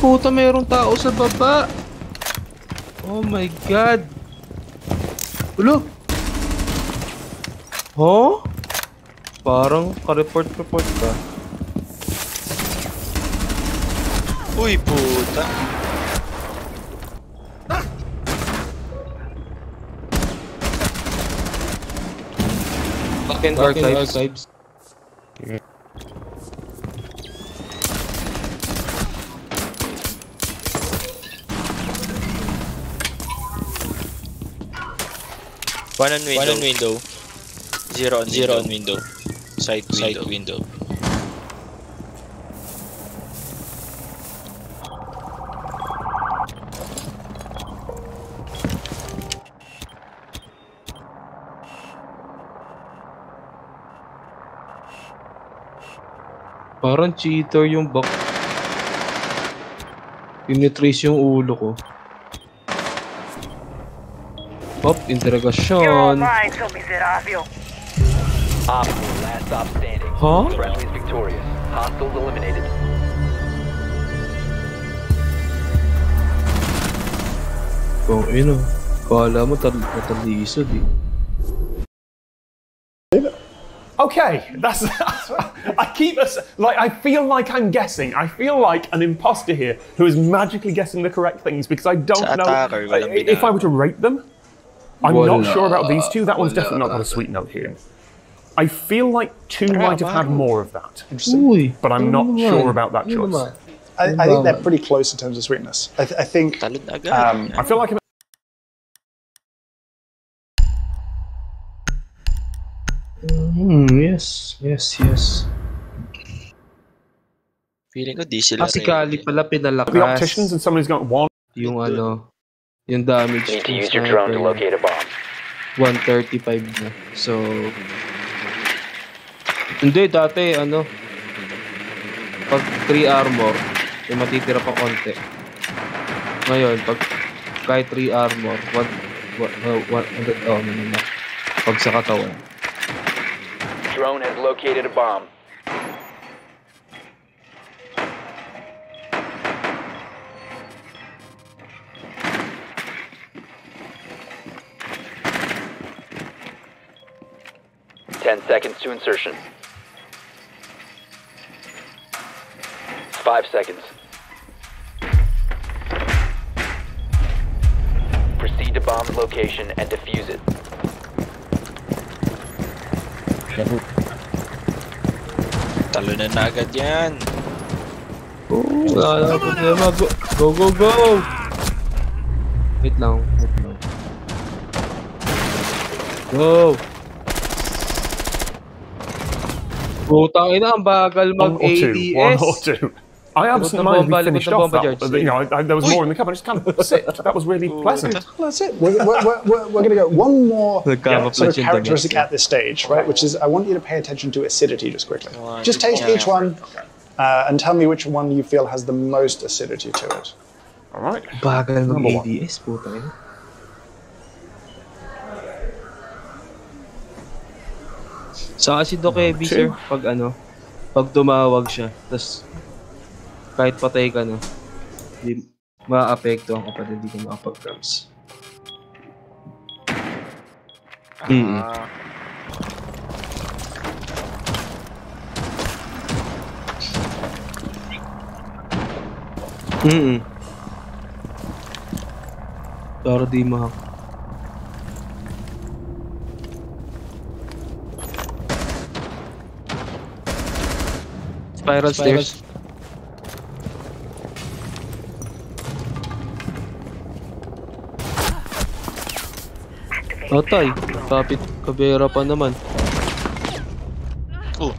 Puta, mayroong tao sa baba. Oh my god. Ulo. Huh? Parang ka-report-report ka. Uy, puta. Back in archives. archives. One on window. One on window. Zero on zero on window. Side window. Side window. Parang cheater yung back. Pinitrace yung ulo ko. Pop, interrogasyon. so miserable. Op 4, last stop standing. Huh? Victorious. Hostiles eliminated. Kung ino. Kala mo natalisod eh. Okay, that's. I keep us like I feel like I'm guessing. I feel like an imposter here who is magically guessing the correct things because I don't know attacker, walang I- if I were to rate them. I'm Wala. not sure about these two. That one's definitely not got a sweet note here. I feel like two might have had more of that, Interesting. but I'm not sure about that choice. I, I think they're pretty close in terms of sweetness. I, th- I think. Um, I feel like I'm Hmm, yes, yes, yes. Feeling ko di sila Kasi rin. Kali pala pinalakas. the opticians and somebody's got one. Yung ano, yung damage You need to use your drone to locate a bomb. 135 na. So, hindi, dati, ano, pag 3 armor, may matitira pa konti. Ngayon, pag kahit 3 armor, 1, 1, 100, oh, ano naman. Pag sa katawan. Drone has located a bomb. Ten seconds to insertion. Five seconds. Proceed to bomb's location and defuse it. Talo na agad yan. Oh, wala na problema. Go, go, go, go! Wait lang, wait lang. Go! Putang ina, ang bagal One or two. mag-ADS. One or two. I Likod absolutely ng minded bomba, we likod finished off that. But, You know, I, I, there was more in the cup. I just kind of sipped. [LAUGHS] That was really pleasant. That's it. We're, we're, we're, we're, we're going to go one more yeah, sort of characteristic at this stage, right? Which is I want you to pay attention to acidity just quickly. Just taste yeah. each one uh, and tell me which one you feel has the most acidity to it. All right. Bagal Number one. mag-ADS, putang ina. Sa kasi Doc Heavy, sir, pag ano, pag tumawag siya, tas kahit patay ka na, di maapekto ang kapag hindi ka makapag-grabs. Mm. Ah, Mm Para di ma... Spiral, Spiral stairs. Patay. Kapit kabera pa naman. Oh.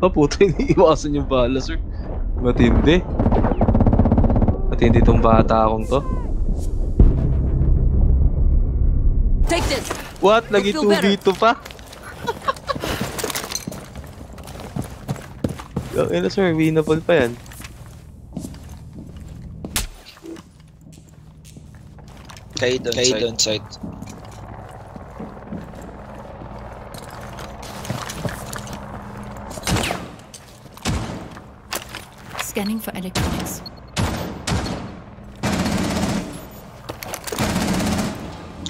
Oh puto, [LAUGHS] iniiwasan yung bala sir. Matindi. Matindi tong bata akong to. Take this. What? Lagi 2v2 pa? Ina sir, winnable pa yan. Kayo doon Kayo side. doon side. Scanning for electronics.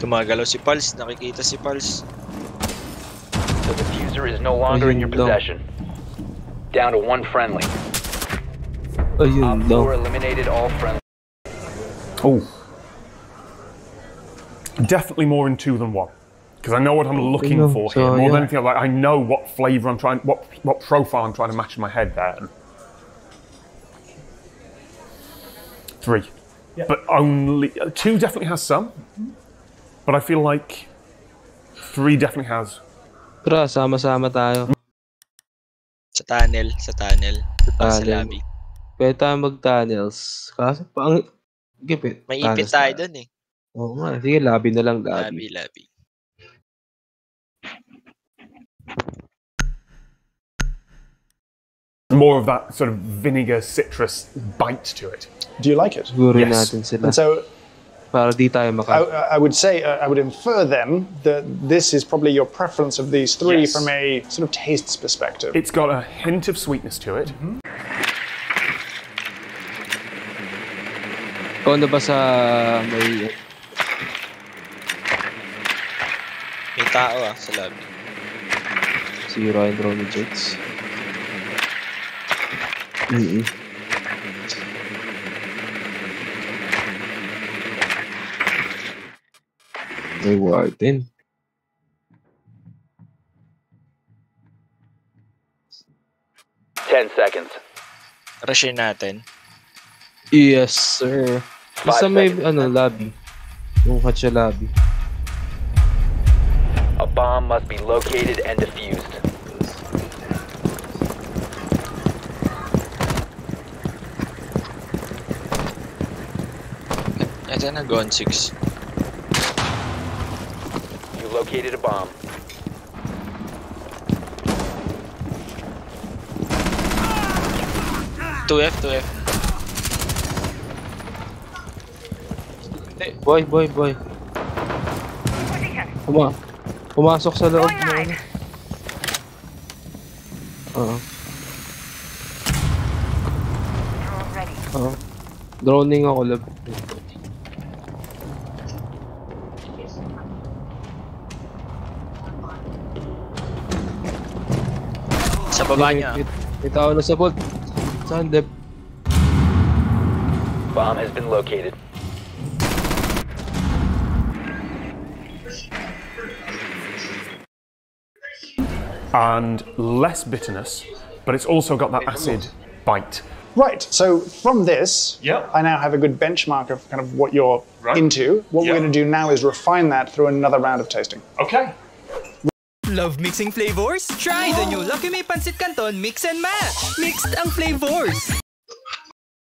Gumagalaw si Pulse, nakikita si Pulse. The diffuser is no longer in your possession. Down to one friendly. Ayun Four lang. eliminated all friendly. Oh. Definitely more in two than one. Because I know what I'm looking Yeah, for so, here. More yeah. than anything, like, I know what flavour I'm trying, what what profile I'm trying to match in my head there. Three. But only. uh, Two definitely has some. But I feel like three definitely has. Tara, sama-sama tayo. Sa tunnel, sa tunnel. Sa Tunnel. lobby. Pwede tayo mag-tunnels. Kaso, pang... Gipit. May ipit tayo doon eh. Oo nga. Sige, lobby na lang, Lobby, lobby. lobby. More of that sort of vinegar citrus bite to it. Do you like it? Siguro Yes. natin sila. And so Para di tayo maka... I, I would say, uh, I would infer then that this is probably your preference of these three Yes. from a sort of tastes perspective. It's got a hint of sweetness to it. Ikaw na ba sa may... May tao ah, sa lobby. Si Ryan Ronnie Jakes? Mm-mm. May warden. Ten seconds. Rushin natin. Yes, sir. Basta may, ano, lobby. Yung hatcha lobby. A bomb must be located and defused. Ito na, Gone 6. You located a bomb. Two F, 2F. Hindi, boy, boy, boy. Puma pumasok sa loob ng ano. Oo. Oo. Droning ako, lab. Sa baba niya. May, may na sa bot. Saan, Deb? Bomb has been located. And less bitterness, but it's also got that acid bite. Right. So from this, I now have a good benchmark of kind of what you're into. What we're going to do now is refine that through another round of tasting. Okay. Love mixing flavors? Try the new Lucky Me Pancit Canton Mix and Match. Mixed ang flavors.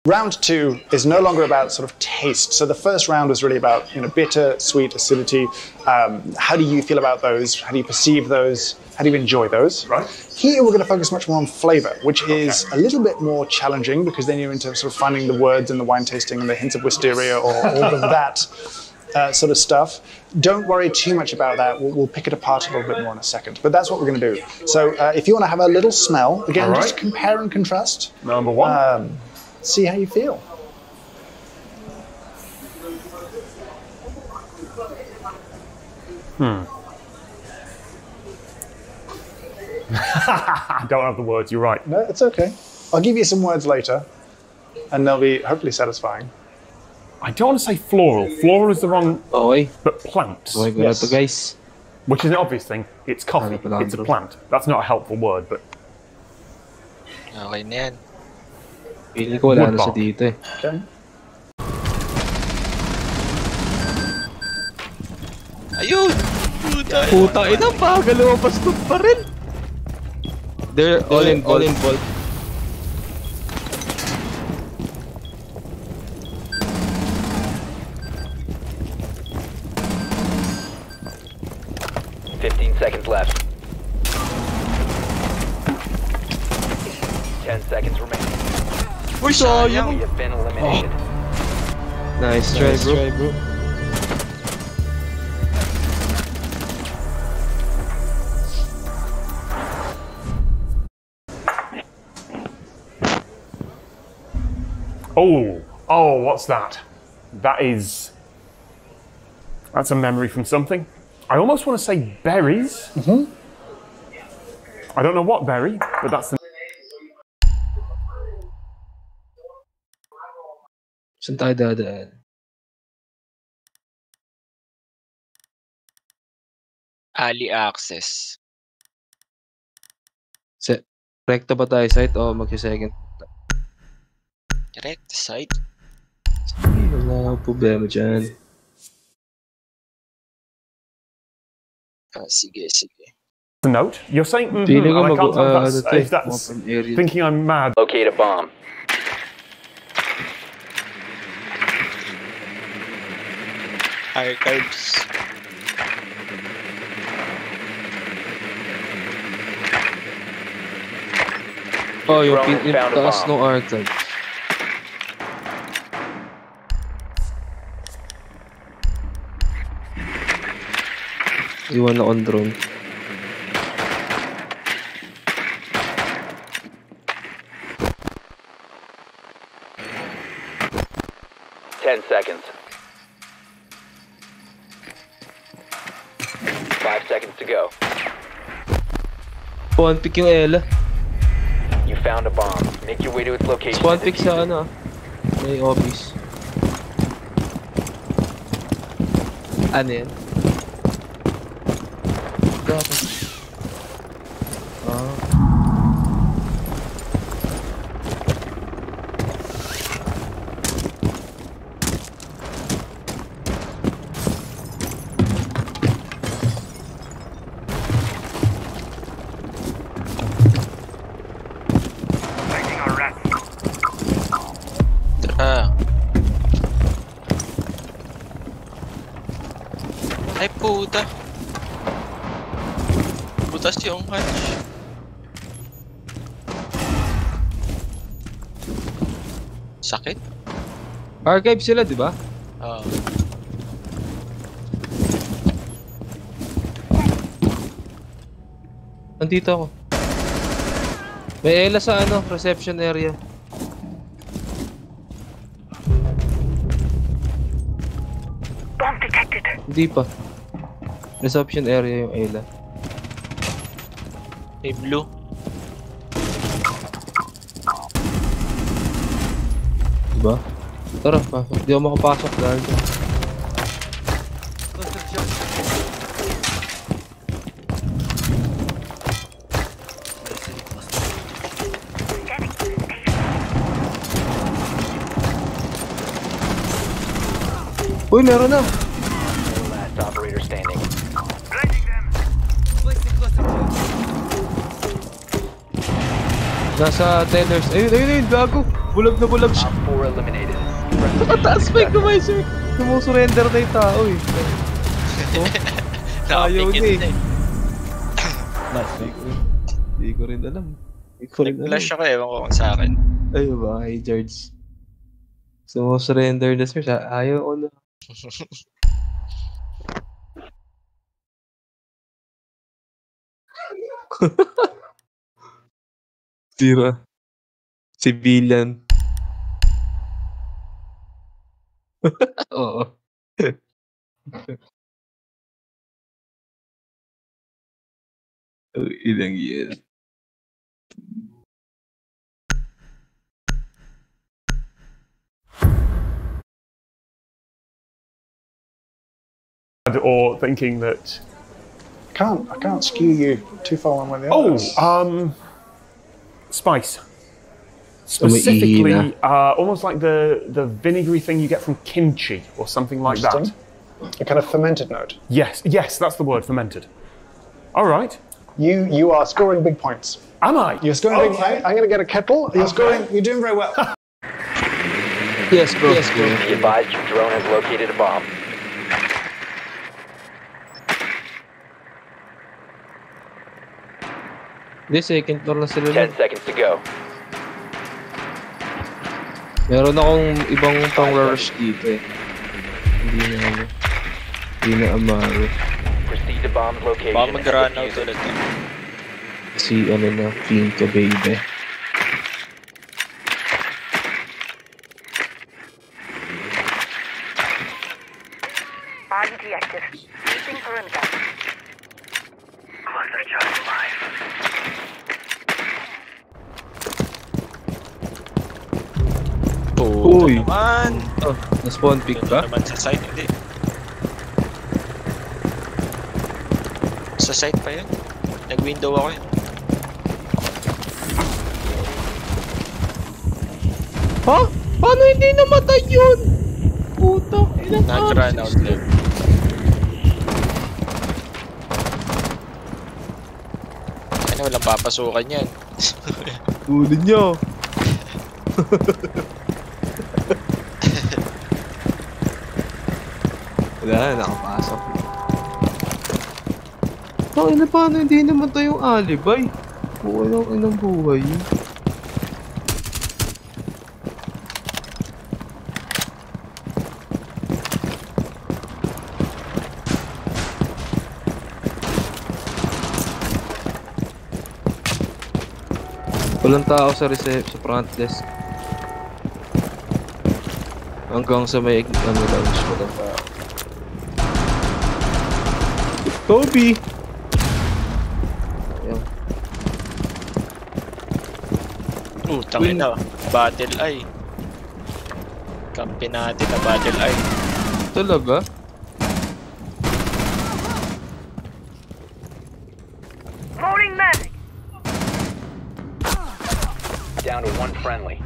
Round two is no longer about sort of taste. So the first round was really about you know bitter, sweet, acidity. Um, how do you feel about those? How do you perceive those? How do you enjoy those? Right. Here we're going to focus much more on flavour, which is a little bit more challenging because then you're into sort of finding the words in the wine tasting and the hints of wisteria or all of that [LAUGHS] uh, sort of stuff. Don't worry too much about that. We'll, we'll pick it apart a little bit more in a second. But that's what we're going to do. So uh, if you want to have a little smell, again, All just compare and contrast. Number one. Um, see how you feel. Hmm. [LAUGHS] I don't have the words, you're right. No, it's okay. I'll give you some words later, and they'll be hopefully satisfying. I don't want to say floral. Floral is the wrong. Oi. But plants. Oi, yes. guys. Which is an obvious thing. It's coffee. It's a plant. That's not a helpful word, but. Okay na yan. Pili ko wala to the dito eh. Okay. Ayun! Puta, Puta ina pa! Galawang! They're all in all in ball. Seconds left. Ten seconds remaining. Uy, sayang. We have been eliminated. Oh. Nice try, bro. try, bro. Oh, oh, what's that? That is. That's a memory from something. I almost want to say berries. Mm-hmm. I don't know what berry, but that's the. Saan tayo dadaan? Ali access. Se recta ba tayo site o mag-second? Direct side. Wala akong problema dyan. Ah, sige, sige. The note. You're saying. mhm, and I can't tell if uh, that's, ano to if that's thinking I'm mad. Locate a bomb. Archives. Oh, yung, Drone pin, yung found a taas bomb. ng Iwan on drone. Ten seconds. Five seconds to go. Spawn pick yung Ela. You found a bomb. Make your way to its location. Spawn and pick sa ano. May office. Ano yan? Sakit? Archive sila, di ba? Ah. Nandito ako. May Ella sa ano, reception area. Bomb detected. Hindi pa. Reception area yung Ella. May blue. Diba? Tara, pa. Hindi ako makapasok dahil dyan. Uy, meron na! Last operator standing. Nasa tellers. Ayun, ayun, ayun, gago! Bulag na bulag siya. Four eliminated. Nakataas pa yung kamay sir. Sumusurrender na yung tao eh. [LAUGHS] Oh, ayaw na eh. Ko rin- Hindi ko rin alam. Hindi ko rin alam. Flash ako, ewan ko kung sa akin. Ayun ba, kay George. Sumusurrender na sir. Sa- Ayaw ko na. [LAUGHS] Tira. Civilian. Oo. Oh, ilang years. Or thinking that. I Can't I can't skew you too far one way or the other. Oh, um, spice. Some Specifically, uh, almost like the, the vinegary thing you get from kimchi or something like that. A kind of fermented note. Yes, yes, that's the word, fermented. All right. You you are scoring big points. Am I? You're scoring big. Okay. I, I'm going to get a kettle. You're scoring. You're doing very well. [LAUGHS] Yes, bro. Yes, bro. Be advised your drone has located a bomb. Hindi, second floor na sila. 10 seconds to go. Meron akong ibang pang rush dito eh. Hindi na ano. Hindi na amaro. Proceed to bomb's location. Baka and mag-run out ulit. Si ano na, Pinka baby. Uy! naman! Oh, na-spawn pick ka? naman sa site, hindi. Sa site pa yun. Nag-window ako yun. Ha? Paano hindi namatay yun? Puta, ilang Nag-run out lang. Ano, walang papasukan yan. [LAUGHS] Tulid niyo. [LAUGHS] na, nakapasok. Ang ina paano hindi namatay yung alibay? Buhay ng inang buhay. Walang tao sa recep sa front desk. Hanggang sa may ano lounge walang tao. Kobe! Ayan. Uh, tangin na. BattlEye. Kampi natin na BattlEye. Talaga? Loading medic. Down to one friendly.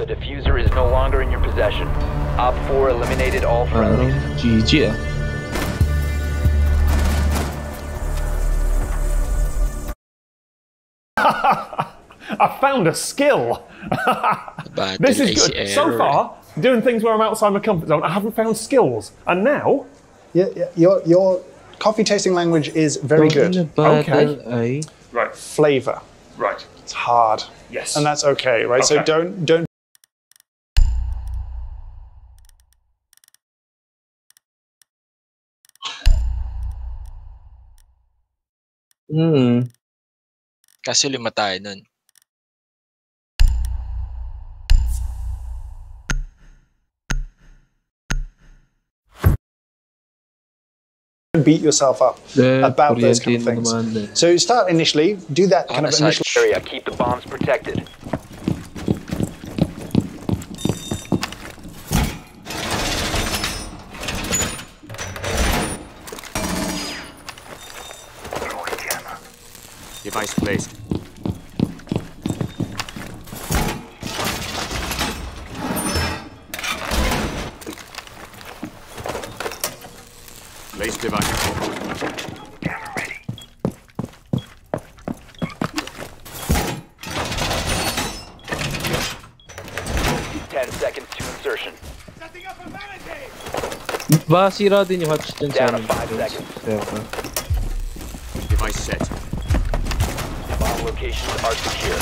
The diffuser is no longer in your possession. Op 4 eliminated all Parang friendlies. GG I found a skill. this is good. So far, doing things where I'm outside my comfort zone, I haven't found skills. And now, Yeah, yeah, your your coffee tasting language is very good. Okay. Right. Flavor. Right. It's hard. Yes. And that's okay, right? So don't don't Hmm. Kasi lima tayo nun. Beat yourself up Eh, about those kind of things. naman eh. So start initially, do that kind of initial area, keep the bombs protected. Device placed. Place device. Ten seconds to insertion. Ba, sira din yung hatch dun Down to five seconds. Device set. Bomb locations are secure.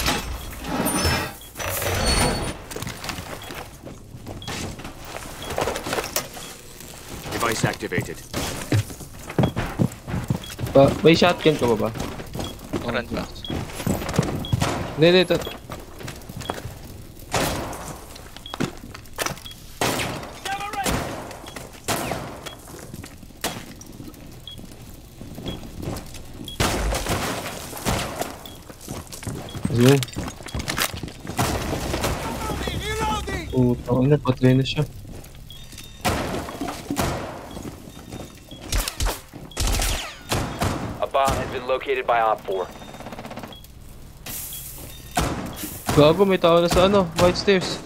Device activated. Ba, may shotgun ka ba ba? Meron ba? Hindi, hindi. Ina, patay na siya. A bomb has been located by Op 4. Gago, may tao na sa ano, white stairs.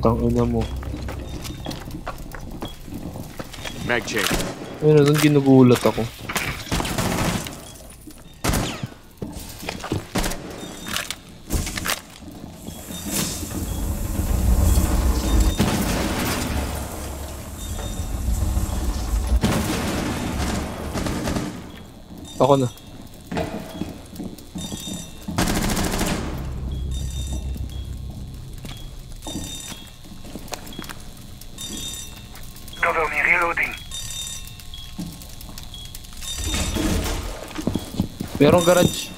Hmm, tangina mo. Mag change. Ayun, doon ginugulat. Ako Merong garage.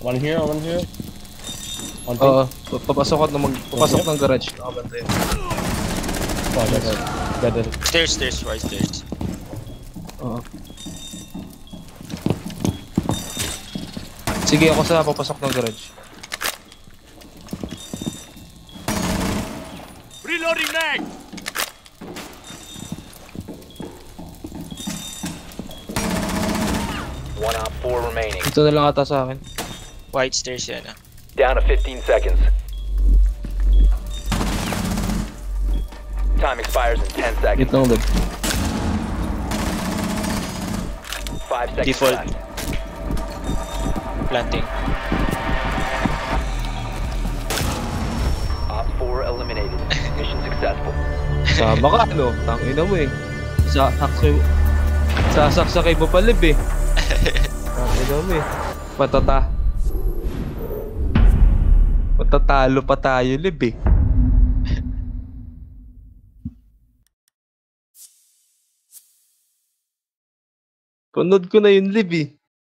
One here, one here. One Oo, pa- papasok at mag papasok ng garage. Nakabantay. Oh, it. Got it. Stairs, stairs, right stairs. Oo. Sige ako sa papasok ng garage. Reloading mag! One op four remaining. Ito na lang ata sa akin. White stairs yan ah. Down to 15 seconds. Time expires in 10 seconds. Gitnang lib. Five seconds Default. left. Planting. Op 4 eliminated. Mission successful. Sama ka, no? Tangina mo eh. Sasakso... Sasaksakay mo pa lib eh. Tangina mo eh. Patata. Patatalo pa tayo lib eh. Panood ko na yun lib eh.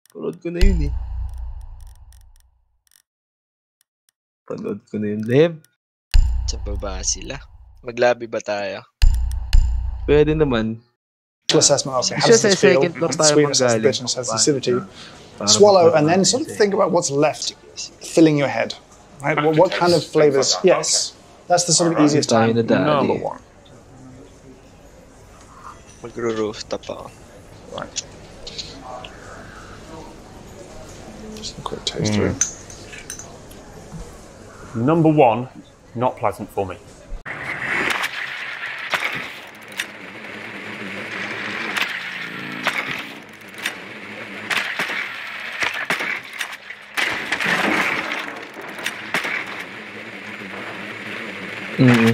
Panood ko na yun eh. Panood ko na yun lib. Sa baba sila. Maglabi ba tayo? Pwede naman. Assessment of how It's does this feel, second floor tayo sweetness, manggaling. bitterness, sensitivity. Parang Swallow and then sort of think about what's left filling your head. Right? What, what kind of flavors? Yes, that's the sort of easiest time. Tayo. Number one. Magro-rooftop ako. Right. Just a quick taste through. Hmm. Number one, not pleasant for me. Mm.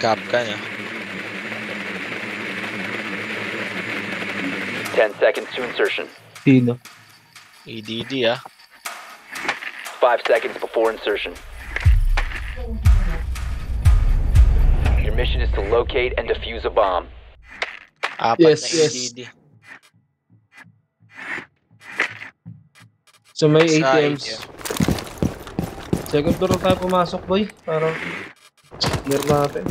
Cap ka 10 seconds to insertion. Sino? EDD ah. 5 seconds before insertion. Your mission is to locate and defuse a bomb. Apat Yes, na yes. EDD. So may Sa ATMs. Second floor tayo pumasok, boy. Parang clear natin.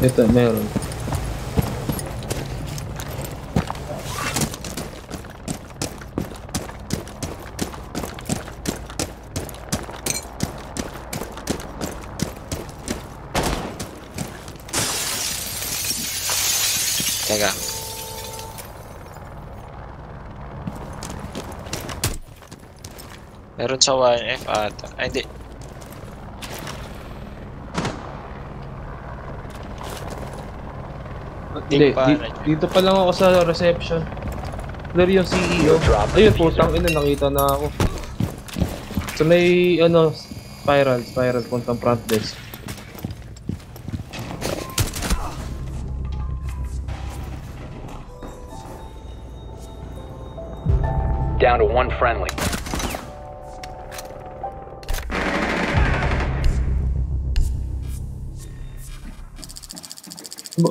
Ito, meron. Meron sa 1F ata. Ay, hindi. Hindi, pa, di- dito pa lang ako sa reception. Clear yung CEO. Ayun, putang ina, nakita na ako. So may, ano, spiral, spiral, puntang front desk.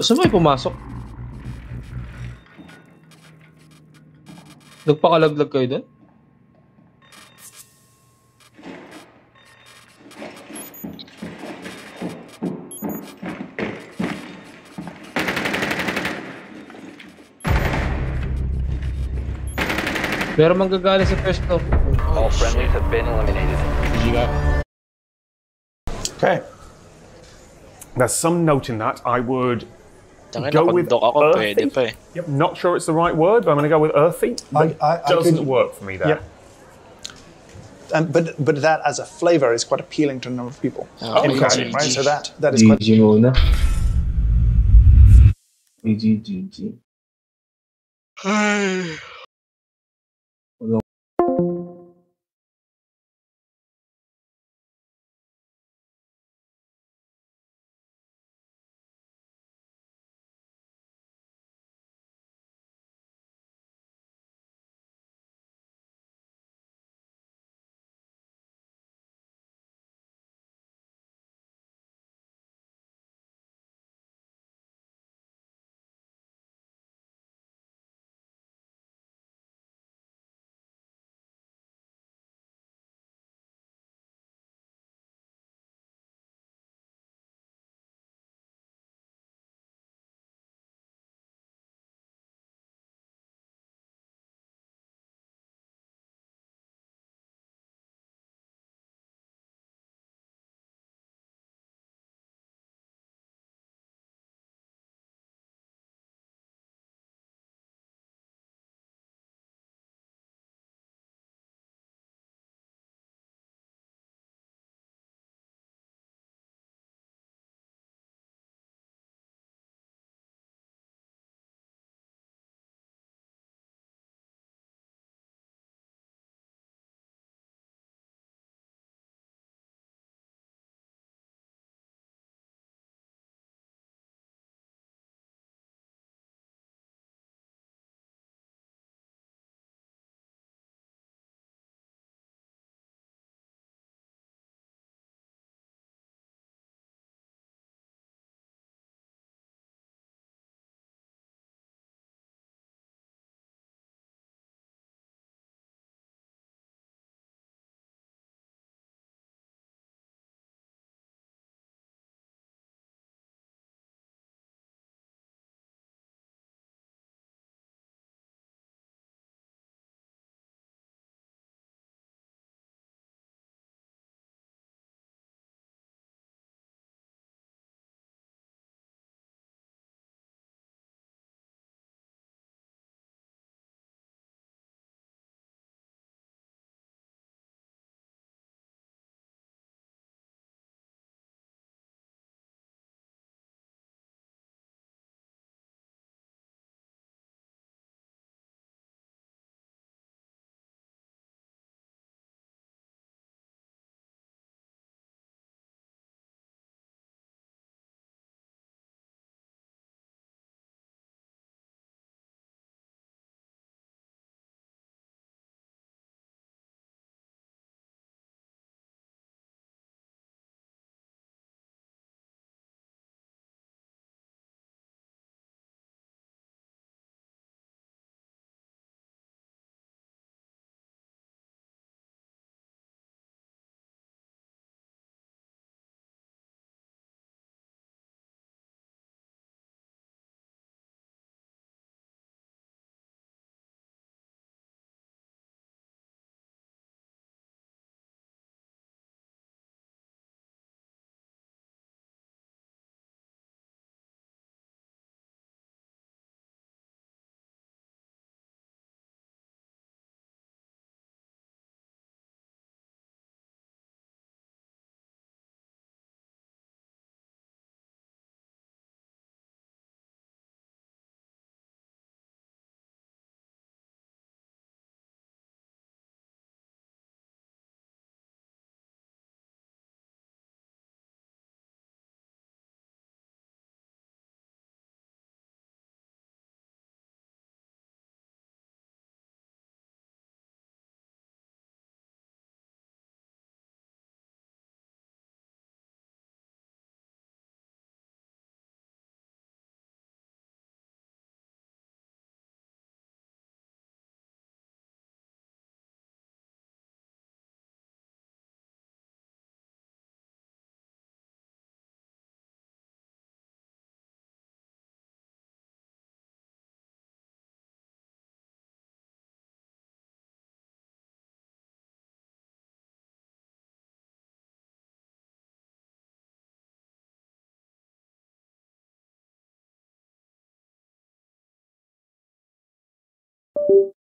Gusto mo pumasok? Nagpakalaglag kayo doon? Pero manggagaling sa first floor. All friendlies have been eliminated. Okay. There's some note in that. I would Tangina, go with kondok ako, pwede earthy. pa eh. Yep, not sure it's the right word, but I'm going to go with earthy. I, I, I doesn't could- work for me there. Yep. Um, but but that as a flavor is quite appealing to a number of people. Oh, in okay. costume, right? So that that is quite. GG muna. GG, GG. Bye.